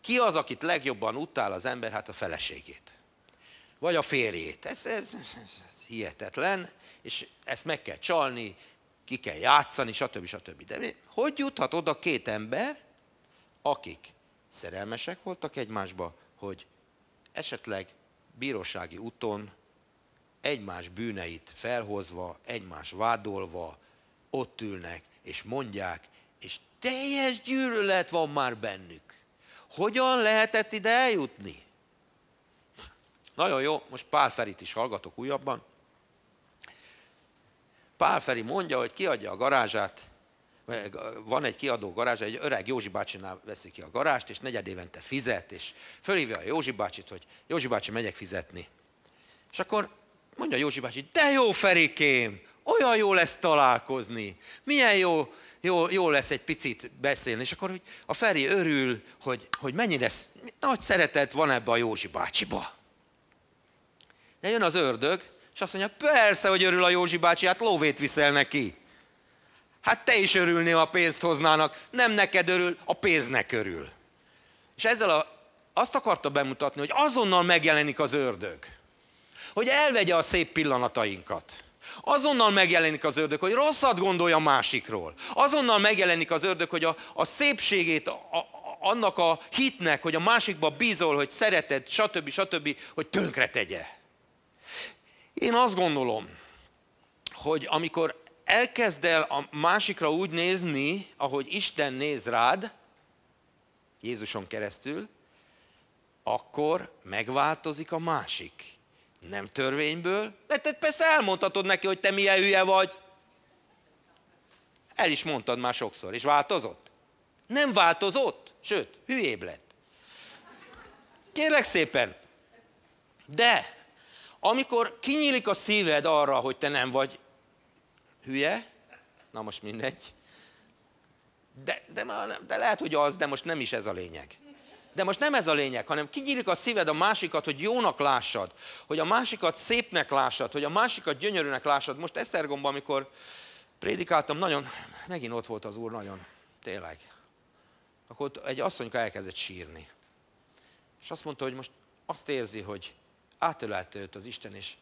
ki az, akit legjobban utál az ember? Hát a feleségét. Vagy a férjét. Ez, ez, ez, ez hihetetlen, és ezt meg kell csalni, ki kell játszani, stb. stb. De hogy juthat oda két ember, akik szerelmesek voltak egymásba, hogy esetleg bírósági úton egymás bűneit felhozva, egymás vádolva, ott ülnek, és mondják, és teljes gyűlölet van már bennük. Hogyan lehetett ide eljutni? Nagyon jó, most Pál Ferit is hallgatok újabban. Pál Feri mondja, hogy kiadja a garázsát, van egy kiadó garázs, egy öreg Józsi bácsinál veszi ki a garást, és negyed évente fizet, és fölhívja a Józsi bácsit, hogy Józsi bácsi, megyek fizetni. És akkor mondja Józsi bácsi, de jó Ferikém, olyan jó lesz találkozni, milyen jó, jó, jó lesz egy picit beszélni, és akkor hogy a Feri örül, hogy, hogy mennyire nagy szeretet van ebbe a Józsi bácsiba. De jön az ördög, és azt mondja, persze, hogy örül a Józsi bácsi, hát lóvét viszel neki. Hát te is örülnél, a pénzt hoznának. Nem neked örül, a pénznek örül. És ezzel a, azt akarta bemutatni, hogy azonnal megjelenik az ördög. Hogy elvegye a szép pillanatainkat. Azonnal megjelenik az ördög, hogy rosszat gondolja másikról. Azonnal megjelenik az ördög, hogy a, a szépségét, a, annak a hitnek, hogy a másikba bízol, hogy szereted, stb. stb., hogy tönkre tegye. Én azt gondolom, hogy amikor elkezd el a másikra úgy nézni, ahogy Isten néz rád, Jézuson keresztül, akkor megváltozik a másik. Nem törvényből, de te persze elmondhatod neki, hogy te milyen hülye vagy. El is mondtad már sokszor, és változott? Nem változott, sőt, hülyébb lett. Kérlek szépen, de amikor kinyílik a szíved arra, hogy te nem vagy hülye, na most mindegy, de, de, de lehet, hogy az, de most nem is ez a lényeg. De most nem ez a lényeg, hanem kinyílik a szíved a másikat, hogy jónak lássad, hogy a másikat szépnek lássad, hogy a másikat gyönyörűnek lássad. Most Esztergomban, amikor prédikáltam, nagyon, megint ott volt az Úr, nagyon, tényleg. Akkor egy asszonyka elkezdett sírni. És azt mondta, hogy most azt érzi, hogy átölelte őt az Isten, és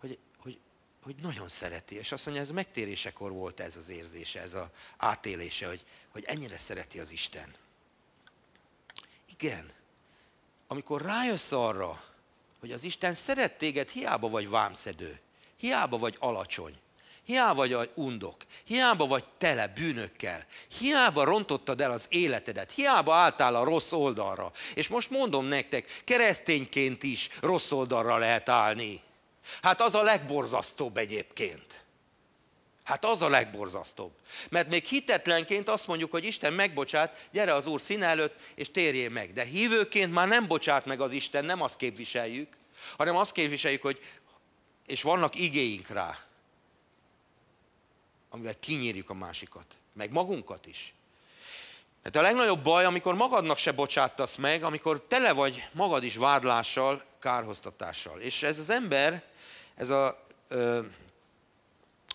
hogy, hogy, hogy nagyon szereti. És azt mondja, ez megtérésekor volt ez az érzése, ez az átélése, hogy, hogy ennyire szereti az Isten. Igen, amikor rájössz arra, hogy az Isten szeret téged, hiába vagy vámszedő, hiába vagy alacsony, hiába vagy undok, hiába vagy tele bűnökkel, hiába rontottad el az életedet, hiába álltál a rossz oldalra. És most mondom nektek, keresztényként is rossz oldalra lehet állni. Hát az a legborzasztóbb egyébként. Hát az a legborzasztóbb. Mert még hitetlenként azt mondjuk, hogy Isten megbocsát, gyere az Úr színe előtt, és térjél meg. De hívőként már nem bocsát meg az Isten, nem azt képviseljük, hanem azt képviseljük, hogy és vannak igéink rá, amivel kinyírjuk a másikat, meg magunkat is. Hát a legnagyobb baj, amikor magadnak se bocsátasz meg, amikor tele vagy magad is vádlással, kárhoztatással. És ez az ember, ez a,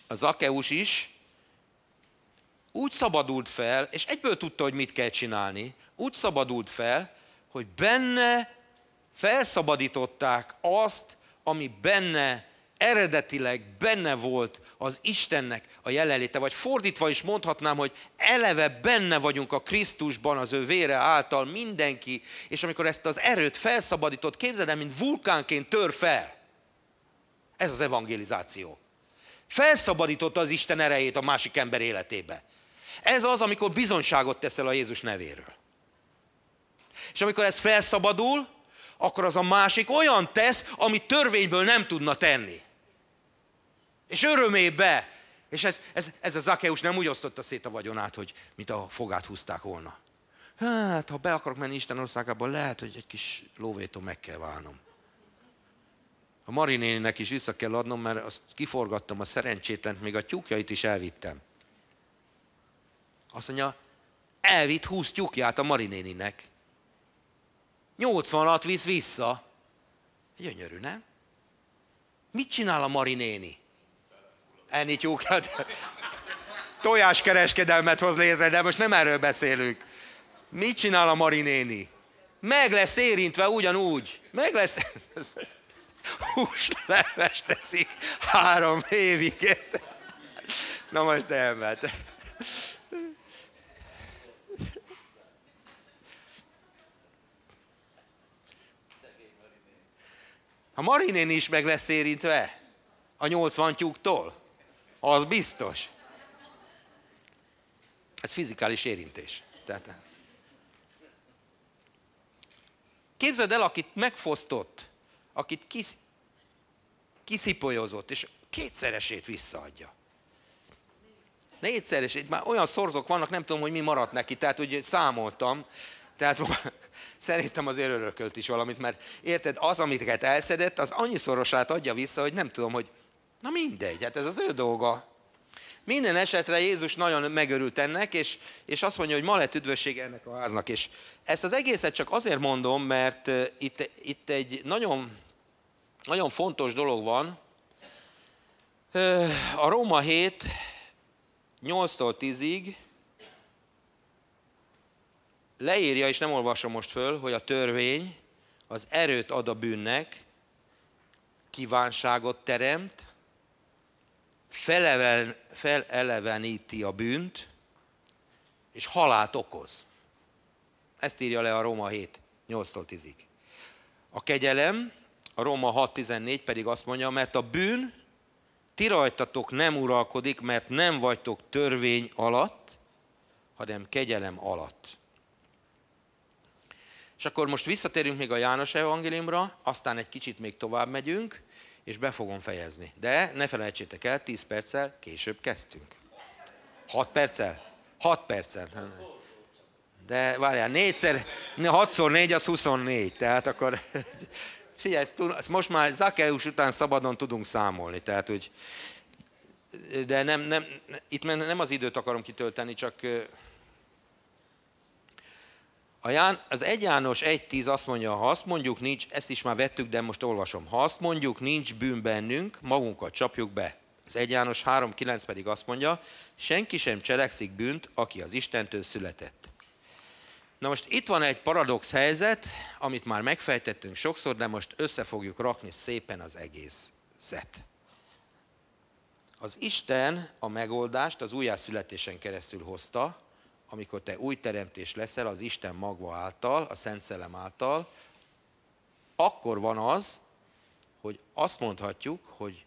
az Akeus is úgy szabadult fel, és egyből tudta, hogy mit kell csinálni, úgy szabadult fel, hogy benne felszabadították azt, ami benne eredetileg benne volt az Istennek a jelenléte, vagy fordítva is mondhatnám, hogy eleve benne vagyunk a Krisztusban, az ő vére által mindenki, és amikor ezt az erőt felszabadított, képzeld el, mint vulkánként tör fel. Ez az evangelizáció. Felszabadította az Isten erejét a másik ember életébe. Ez az, amikor bizonyságot teszel a Jézus nevéről. És amikor ez felszabadul, akkor az a másik olyan tesz, amit törvényből nem tudna tenni. És örömébe. És ez, ez, ez a Zakeus nem úgy osztotta szét a vagyonát, hogy mint a fogát húzták volna. Hát, ha be akarok menni Isten országába, lehet, hogy egy kis lóvétól meg kell válnom. A Marinének is vissza kell adnom, mert azt kiforgattam a szerencsétlent, még a tyúkjait is elvittem. Azt mondja, elvitt 20 tyúkját a Marinéninek. 86 visz vissza. Gyönyörű, nem? Mit csinál a Marinéni? enni tyúkat. Tojáskereskedelmet hoz létre, de most nem erről beszélünk. Mit csinál a Marinéni? Meg lesz érintve ugyanúgy. Meg lesz... Húsleves teszik három évig. Na most elment. A Marinén is meg lesz érintve a 80 tyúktól. Az biztos. Ez fizikális érintés. Tehát, képzeld el, akit megfosztott, akit kis, kiszipolyozott, és kétszeresét visszaadja. Négyszeresét, már olyan szorzok vannak, nem tudom, hogy mi maradt neki, tehát úgy számoltam, tehát szerintem azért örökölt is valamit, mert érted, az, amit elszedett, az annyiszorosát adja vissza, hogy nem tudom, hogy na mindegy, hát ez az ő dolga. Minden esetre Jézus nagyon megörült ennek, és, és azt mondja, hogy ma lett üdvösség ennek a háznak. És ezt az egészet csak azért mondom, mert itt, itt egy nagyon, nagyon fontos dolog van. A Róma 7, 8-tól 10-ig leírja, és nem olvasom most föl, hogy a törvény az erőt ad a bűnnek, kívánságot teremt, feleven, feleleveníti a bűnt, és halált okoz. Ezt írja le a Róma 7, 8-tól 10-ig. A kegyelem, a Róma 6.14 pedig azt mondja, mert a bűn ti rajtatok nem uralkodik, mert nem vagytok törvény alatt, hanem kegyelem alatt. És akkor most visszatérünk még a János evangéliumra, aztán egy kicsit még tovább megyünk, és be fogom fejezni. De ne felejtsétek el, 10 perccel később kezdtünk. 6 perccel? 6 perccel. De várjál, négyszer, 6 4 az 24, tehát akkor figyelj, ezt most már Zakeus után szabadon tudunk számolni, tehát úgy, de nem, nem, itt nem az időt akarom kitölteni, csak a Ján, az 1 János 1.10 azt mondja, ha azt mondjuk nincs, ezt is már vettük, de most olvasom. Ha azt mondjuk nincs bűn bennünk, magunkat csapjuk be. Az 1 János 3.9 pedig azt mondja, senki sem cselekszik bűnt, aki az Istentől született. Na most itt van egy paradox helyzet, amit már megfejtettünk sokszor, de most össze fogjuk rakni szépen az egészet. Az Isten a megoldást az újjászületésen keresztül hozta, amikor te új teremtés leszel az Isten magva által, a Szent Szellem által, akkor van az, hogy azt mondhatjuk, hogy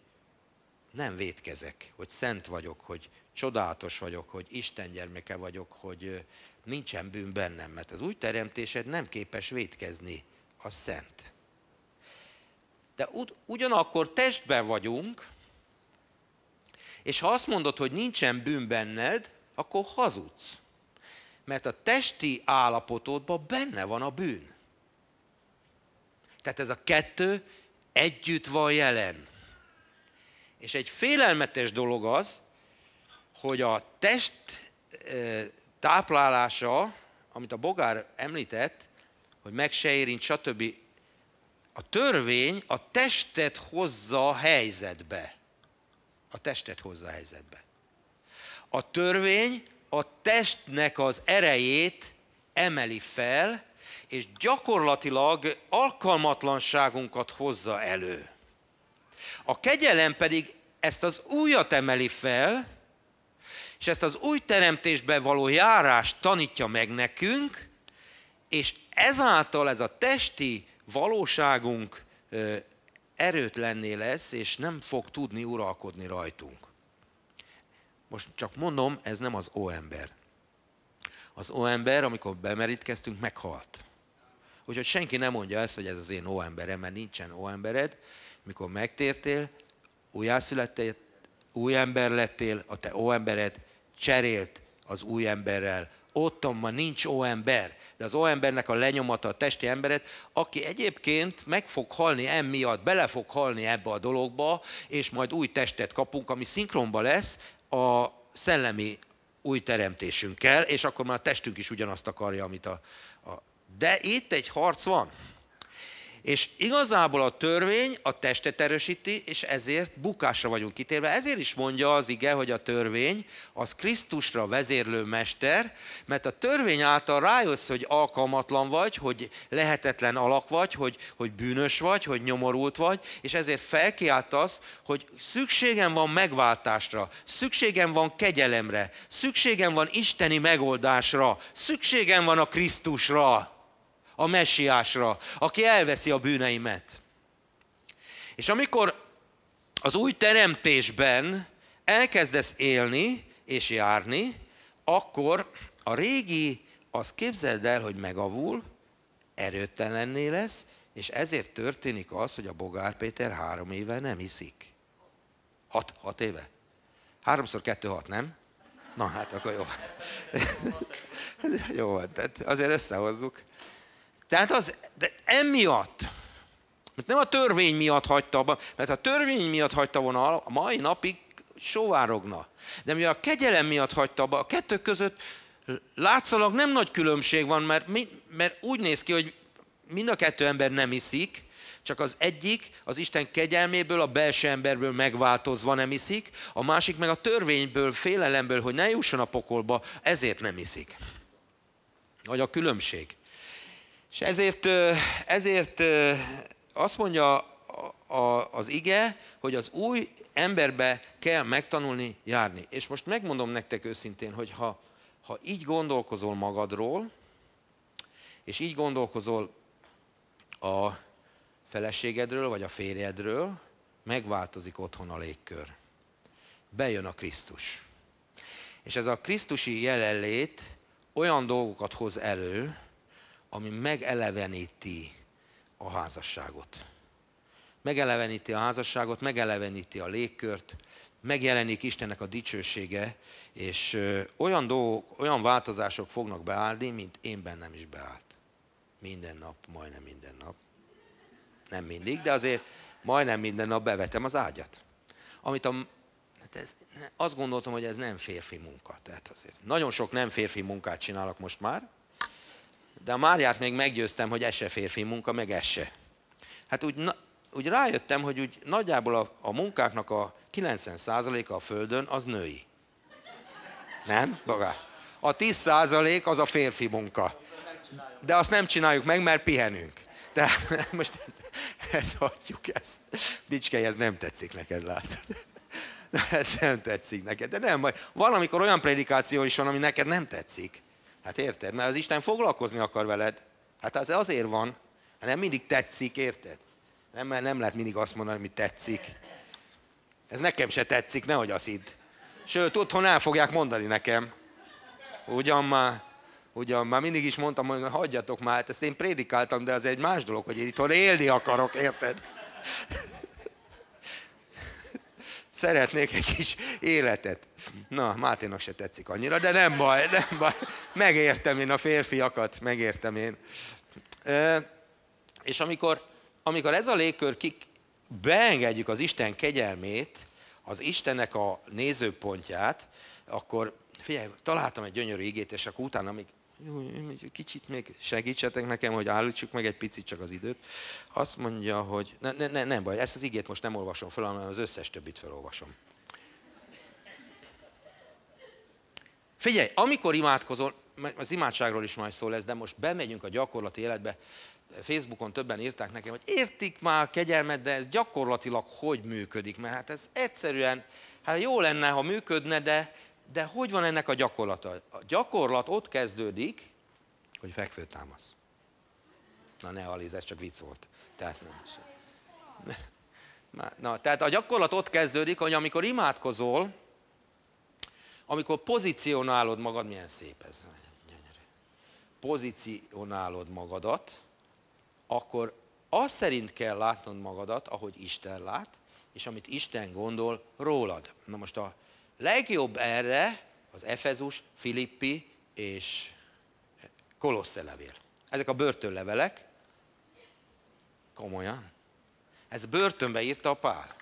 nem vétkezek, hogy szent vagyok, hogy csodálatos vagyok, hogy Isten gyermeke vagyok, hogy nincsen bűn bennem, mert az új teremtésed nem képes vétkezni, a szent. De ugyanakkor testben vagyunk, és ha azt mondod, hogy nincsen bűn benned, akkor hazudsz mert a testi állapotodban benne van a bűn. Tehát ez a kettő együtt van jelen. És egy félelmetes dolog az, hogy a test e, táplálása, amit a bogár említett, hogy meg se érint, stb. A törvény a testet hozza a helyzetbe. A testet hozza a helyzetbe. A törvény a testnek az erejét emeli fel, és gyakorlatilag alkalmatlanságunkat hozza elő. A kegyelem pedig ezt az újat emeli fel, és ezt az új teremtésbe való járást tanítja meg nekünk, és ezáltal ez a testi valóságunk erőtlenné lesz, és nem fog tudni uralkodni rajtunk. Most csak mondom, ez nem az óember. Az óember, amikor bemerítkeztünk, meghalt. Úgyhogy senki nem mondja ezt, hogy ez az én óemberem, mert nincsen óembered. Mikor megtértél, újjászülettél, új ember lettél, a te óembered cserélt az új emberrel. Ottan ma nincs óember, de az óembernek a lenyomata a testi embered, aki egyébként meg fog halni emiatt, bele fog halni ebbe a dologba, és majd új testet kapunk, ami szinkronba lesz a szellemi új teremtésünkkel, és akkor már a testünk is ugyanazt akarja, amit a, a... De itt egy harc van. És igazából a törvény a testet erősíti, és ezért bukásra vagyunk kitérve. Ezért is mondja az ige, hogy a törvény az Krisztusra vezérlő mester, mert a törvény által rájössz, hogy alkalmatlan vagy, hogy lehetetlen alak vagy, hogy, hogy bűnös vagy, hogy nyomorult vagy, és ezért felkiáltasz, hogy szükségem van megváltásra, szükségem van kegyelemre, szükségem van isteni megoldásra, szükségem van a Krisztusra a messiásra, aki elveszi a bűneimet. És amikor az új teremtésben elkezdesz élni és járni, akkor a régi, az képzeld el, hogy megavul, erőtlenné lesz, és ezért történik az, hogy a Bogár Péter három éve nem hiszik. Hat, hat éve? Háromszor kettő hat, nem? Na hát akkor jó. jó van, tehát azért összehozzuk. Tehát az, de emiatt, mert nem a törvény miatt hagyta abba, mert a törvény miatt hagyta volna, a mai napig sovárogna. De mivel a kegyelem miatt hagyta abba, a kettő között látszólag nem nagy különbség van, mert, mert úgy néz ki, hogy mind a kettő ember nem iszik, csak az egyik az Isten kegyelméből, a belső emberből megváltozva nem iszik, a másik meg a törvényből, félelemből, hogy ne jusson a pokolba, ezért nem iszik. Vagy a különbség. És ezért, ezért azt mondja az ige, hogy az új emberbe kell megtanulni járni. És most megmondom nektek őszintén, hogy ha, ha így gondolkozol magadról, és így gondolkozol a feleségedről, vagy a férjedről, megváltozik otthon a légkör. Bejön a Krisztus. És ez a Krisztusi jelenlét olyan dolgokat hoz elő, ami megeleveníti a házasságot. Megeleveníti a házasságot, megeleveníti a légkört, megjelenik Istennek a dicsősége, és olyan dolgok, olyan változások fognak beállni, mint én bennem is beállt. Minden nap, majdnem minden nap. Nem mindig, de azért majdnem minden nap bevetem az ágyat. Amit a, hát ez, azt gondoltam, hogy ez nem férfi munka. Tehát azért nagyon sok nem férfi munkát csinálok most már, de a Máriát még meggyőztem, hogy ez se férfi munka, meg ez se. Hát úgy, na, úgy rájöttem, hogy úgy nagyjából a, a munkáknak a 90%-a a Földön az női. Nem, Bagár? A 10% az a férfi munka. De azt nem csináljuk meg, mert pihenünk. Tehát most ezt, ezt hagyjuk, ezt. Bicskei, ez nem tetszik neked, látod. Ez nem tetszik neked. De nem, majd valamikor olyan predikáció is van, ami neked nem tetszik. Hát érted? Mert az Isten foglalkozni akar veled. Hát az azért van. Hát nem mindig tetszik, érted? Nem, mert nem lehet mindig azt mondani, hogy tetszik. Ez nekem se tetszik, nehogy azt hidd. Sőt, otthon el fogják mondani nekem. Ugyan már, ugyan már mindig is mondtam, hogy hagyjatok már, hát ezt én prédikáltam, de az egy más dolog, hogy én itthon élni akarok, érted? Szeretnék egy kis életet. Na, Máténak se tetszik annyira, de nem baj, nem baj. Megértem én a férfiakat, megértem én. E, és amikor, amikor ez a légkör kik, beengedjük az Isten kegyelmét, az Istennek a nézőpontját, akkor figyelj, találtam egy gyönyörű igét, és akkor utána még kicsit még segítsetek nekem, hogy állítsuk meg egy picit csak az időt. Azt mondja, hogy ne, ne, ne, nem baj, ezt az igét most nem olvasom fel, hanem az összes többit felolvasom. Figyelj, amikor imádkozol, az imádságról is majd szól ez, de most bemegyünk a gyakorlati életbe, Facebookon többen írták nekem, hogy értik már kegyelmet, de ez gyakorlatilag hogy működik, mert hát ez egyszerűen, hát jó lenne, ha működne, de de hogy van ennek a gyakorlata? A gyakorlat ott kezdődik, hogy fekvő támasz. Na ne, Aliz, ez csak vicc volt. Tehát nem. Na, tehát a gyakorlat ott kezdődik, hogy amikor imádkozol, amikor pozícionálod magad, milyen szép ez, gyönyörű. Pozícionálod magadat, akkor az szerint kell látnod magadat, ahogy Isten lát, és amit Isten gondol rólad. Na most a Legjobb erre az Efezus, Filippi és Kolosse levél. Ezek a börtönlevelek. Komolyan. Ez börtönbe írta a Pál.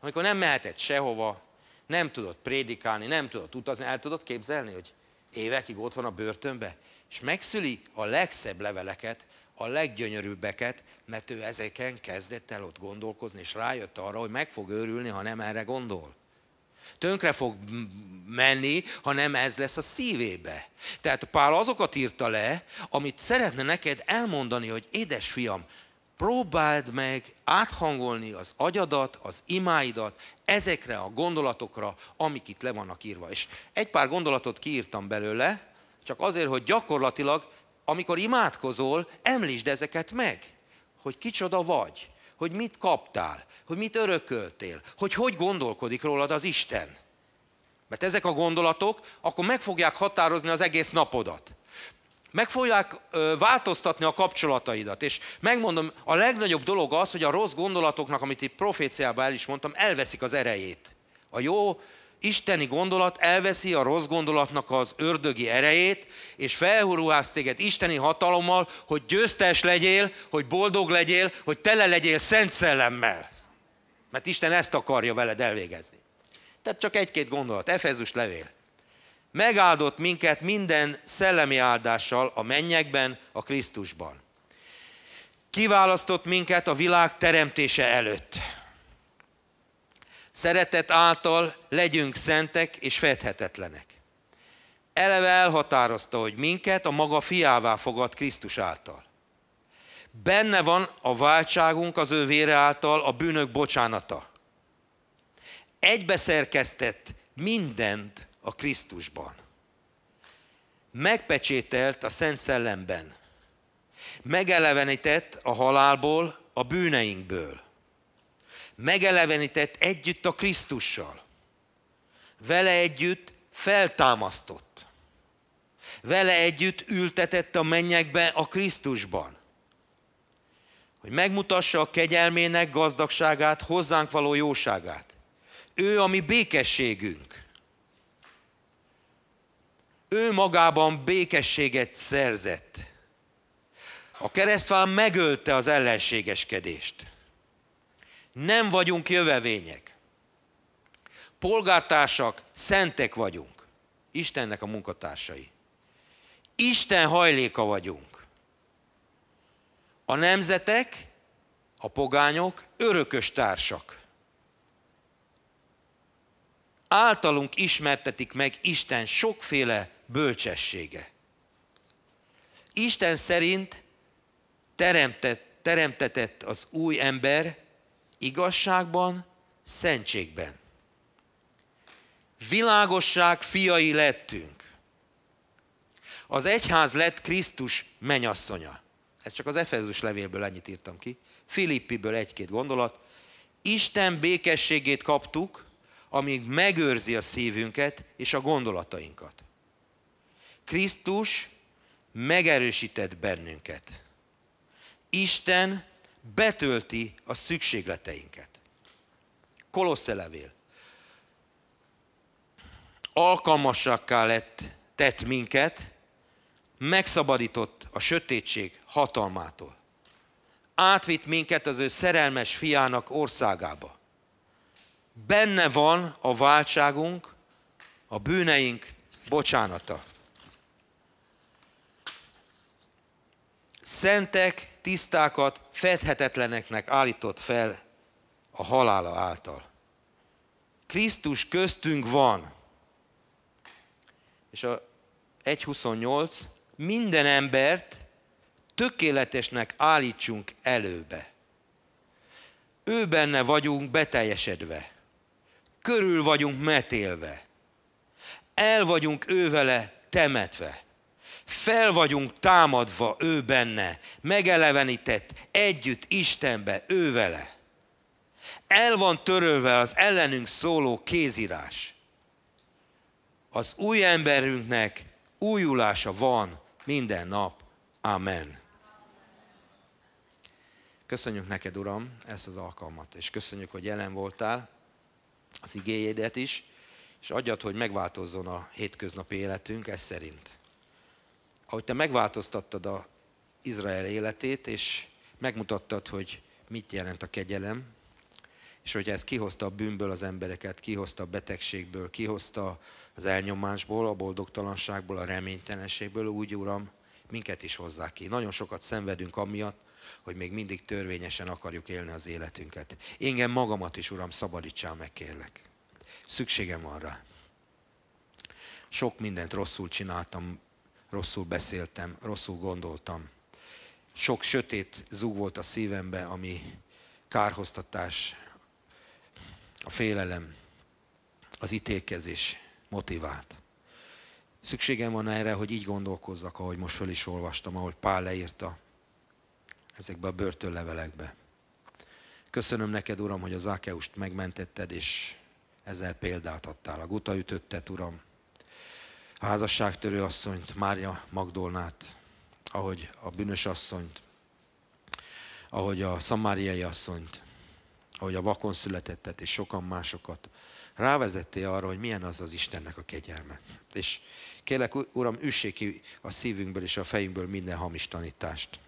Amikor nem mehetett sehova, nem tudott prédikálni, nem tudott utazni, el tudott képzelni, hogy évekig ott van a börtönbe, és megszüli a legszebb leveleket, a leggyönyörűbbeket, mert ő ezeken kezdett el ott gondolkozni, és rájött arra, hogy meg fog őrülni, ha nem erre gondol. Tönkre fog menni, ha nem ez lesz a szívébe. Tehát Pál azokat írta le, amit szeretne neked elmondani, hogy édes fiam, próbáld meg áthangolni az agyadat, az imáidat ezekre a gondolatokra, amik itt le vannak írva. És egy pár gondolatot kiírtam belőle, csak azért, hogy gyakorlatilag, amikor imádkozol, említsd ezeket meg, hogy kicsoda vagy, hogy mit kaptál, hogy mit örököltél, hogy hogy gondolkodik rólad az Isten. Mert ezek a gondolatok akkor meg fogják határozni az egész napodat. Meg fogják változtatni a kapcsolataidat. És megmondom, a legnagyobb dolog az, hogy a rossz gondolatoknak, amit itt proféciában el is mondtam, elveszik az erejét. A jó isteni gondolat elveszi a rossz gondolatnak az ördögi erejét, és felhurulház téged isteni hatalommal, hogy győztes legyél, hogy boldog legyél, hogy tele legyél szent szellemmel. Mert Isten ezt akarja veled elvégezni. Tehát csak egy-két gondolat. Efezus levél. Megáldott minket minden szellemi áldással a mennyekben, a Krisztusban. Kiválasztott minket a világ teremtése előtt. Szeretet által legyünk szentek és fedhetetlenek. Eleve elhatározta, hogy minket a maga fiává fogad Krisztus által. Benne van a váltságunk az ő vére által a bűnök bocsánata. Egybeszerkesztett mindent a Krisztusban. Megpecsételt a Szent Szellemben. Megelevenített a halálból, a bűneinkből. Megelevenített együtt a Krisztussal. Vele együtt feltámasztott. Vele együtt ültetett a mennyekbe a Krisztusban hogy megmutassa a kegyelmének gazdagságát, hozzánk való jóságát. Ő a mi békességünk. Ő magában békességet szerzett. A keresztfán megölte az ellenségeskedést. Nem vagyunk jövevények. Polgártársak, szentek vagyunk. Istennek a munkatársai. Isten hajléka vagyunk. A nemzetek, a pogányok örökös társak. Általunk ismertetik meg Isten sokféle bölcsessége. Isten szerint teremtett, teremtetett az új ember igazságban, szentségben. Világosság fiai lettünk. Az egyház lett Krisztus menyasszonya. Ez csak az Efezus levélből ennyit írtam ki. Filippiből egy-két gondolat. Isten békességét kaptuk, amíg megőrzi a szívünket és a gondolatainkat. Krisztus megerősített bennünket. Isten betölti a szükségleteinket. Kolosse levél. Alkalmasakká lett, tett minket, megszabadított a sötétség hatalmától. Átvitt minket az ő szerelmes fiának országába. Benne van a váltságunk, a bűneink bocsánata. Szentek, tisztákat, fedhetetleneknek állított fel a halála által. Krisztus köztünk van. És a 1.28 minden embert tökéletesnek állítsunk előbe. Ő benne vagyunk beteljesedve. Körül vagyunk metélve. El vagyunk ővele temetve. Fel vagyunk támadva ő benne, megelevenített együtt Istenbe ő vele. El van törölve az ellenünk szóló kézírás. Az új emberünknek újulása van minden nap. Amen. Köszönjük neked, Uram, ezt az alkalmat, és köszönjük, hogy jelen voltál, az igényedet is, és adjad, hogy megváltozzon a hétköznapi életünk ez szerint. Ahogy te megváltoztattad a Izrael életét, és megmutattad, hogy mit jelent a kegyelem, és hogy ez kihozta a bűnből az embereket, kihozta a betegségből, kihozta az elnyomásból, a boldogtalanságból, a reménytelenségből, úgy Uram, minket is hozzá ki. Nagyon sokat szenvedünk amiatt, hogy még mindig törvényesen akarjuk élni az életünket. Engem magamat is, Uram, szabadítsál meg, kérlek. Szükségem van rá. Sok mindent rosszul csináltam, rosszul beszéltem, rosszul gondoltam. Sok sötét zúg volt a szívembe, ami kárhoztatás, a félelem, az ítélkezés motivált. Szükségem van erre, hogy így gondolkozzak, ahogy most föl is olvastam, ahogy Pál leírta ezekbe a börtönlevelekbe. Köszönöm neked, Uram, hogy az Ákeust megmentetted, és ezzel példát adtál. A guta ütöttet, Uram, házasságtörő asszonyt, Mária Magdolnát, ahogy a bűnös asszonyt, ahogy a szamáriai asszonyt, ahogy a vakon születettet, és sokan másokat. Rávezettél arra, hogy milyen az az Istennek a kegyelme. És kérlek, Uram, üssék ki a szívünkből és a fejünkből minden hamis tanítást,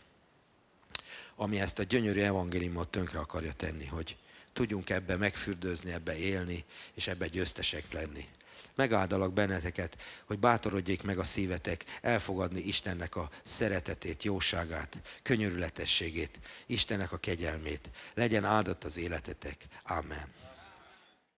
ami ezt a gyönyörű evangéliumot tönkre akarja tenni, hogy tudjunk ebbe megfürdőzni, ebbe élni, és ebbe győztesek lenni. Megáldalak benneteket, hogy bátorodjék meg a szívetek elfogadni Istennek a szeretetét, jóságát, könyörületességét, Istennek a kegyelmét. Legyen áldott az életetek. Amen.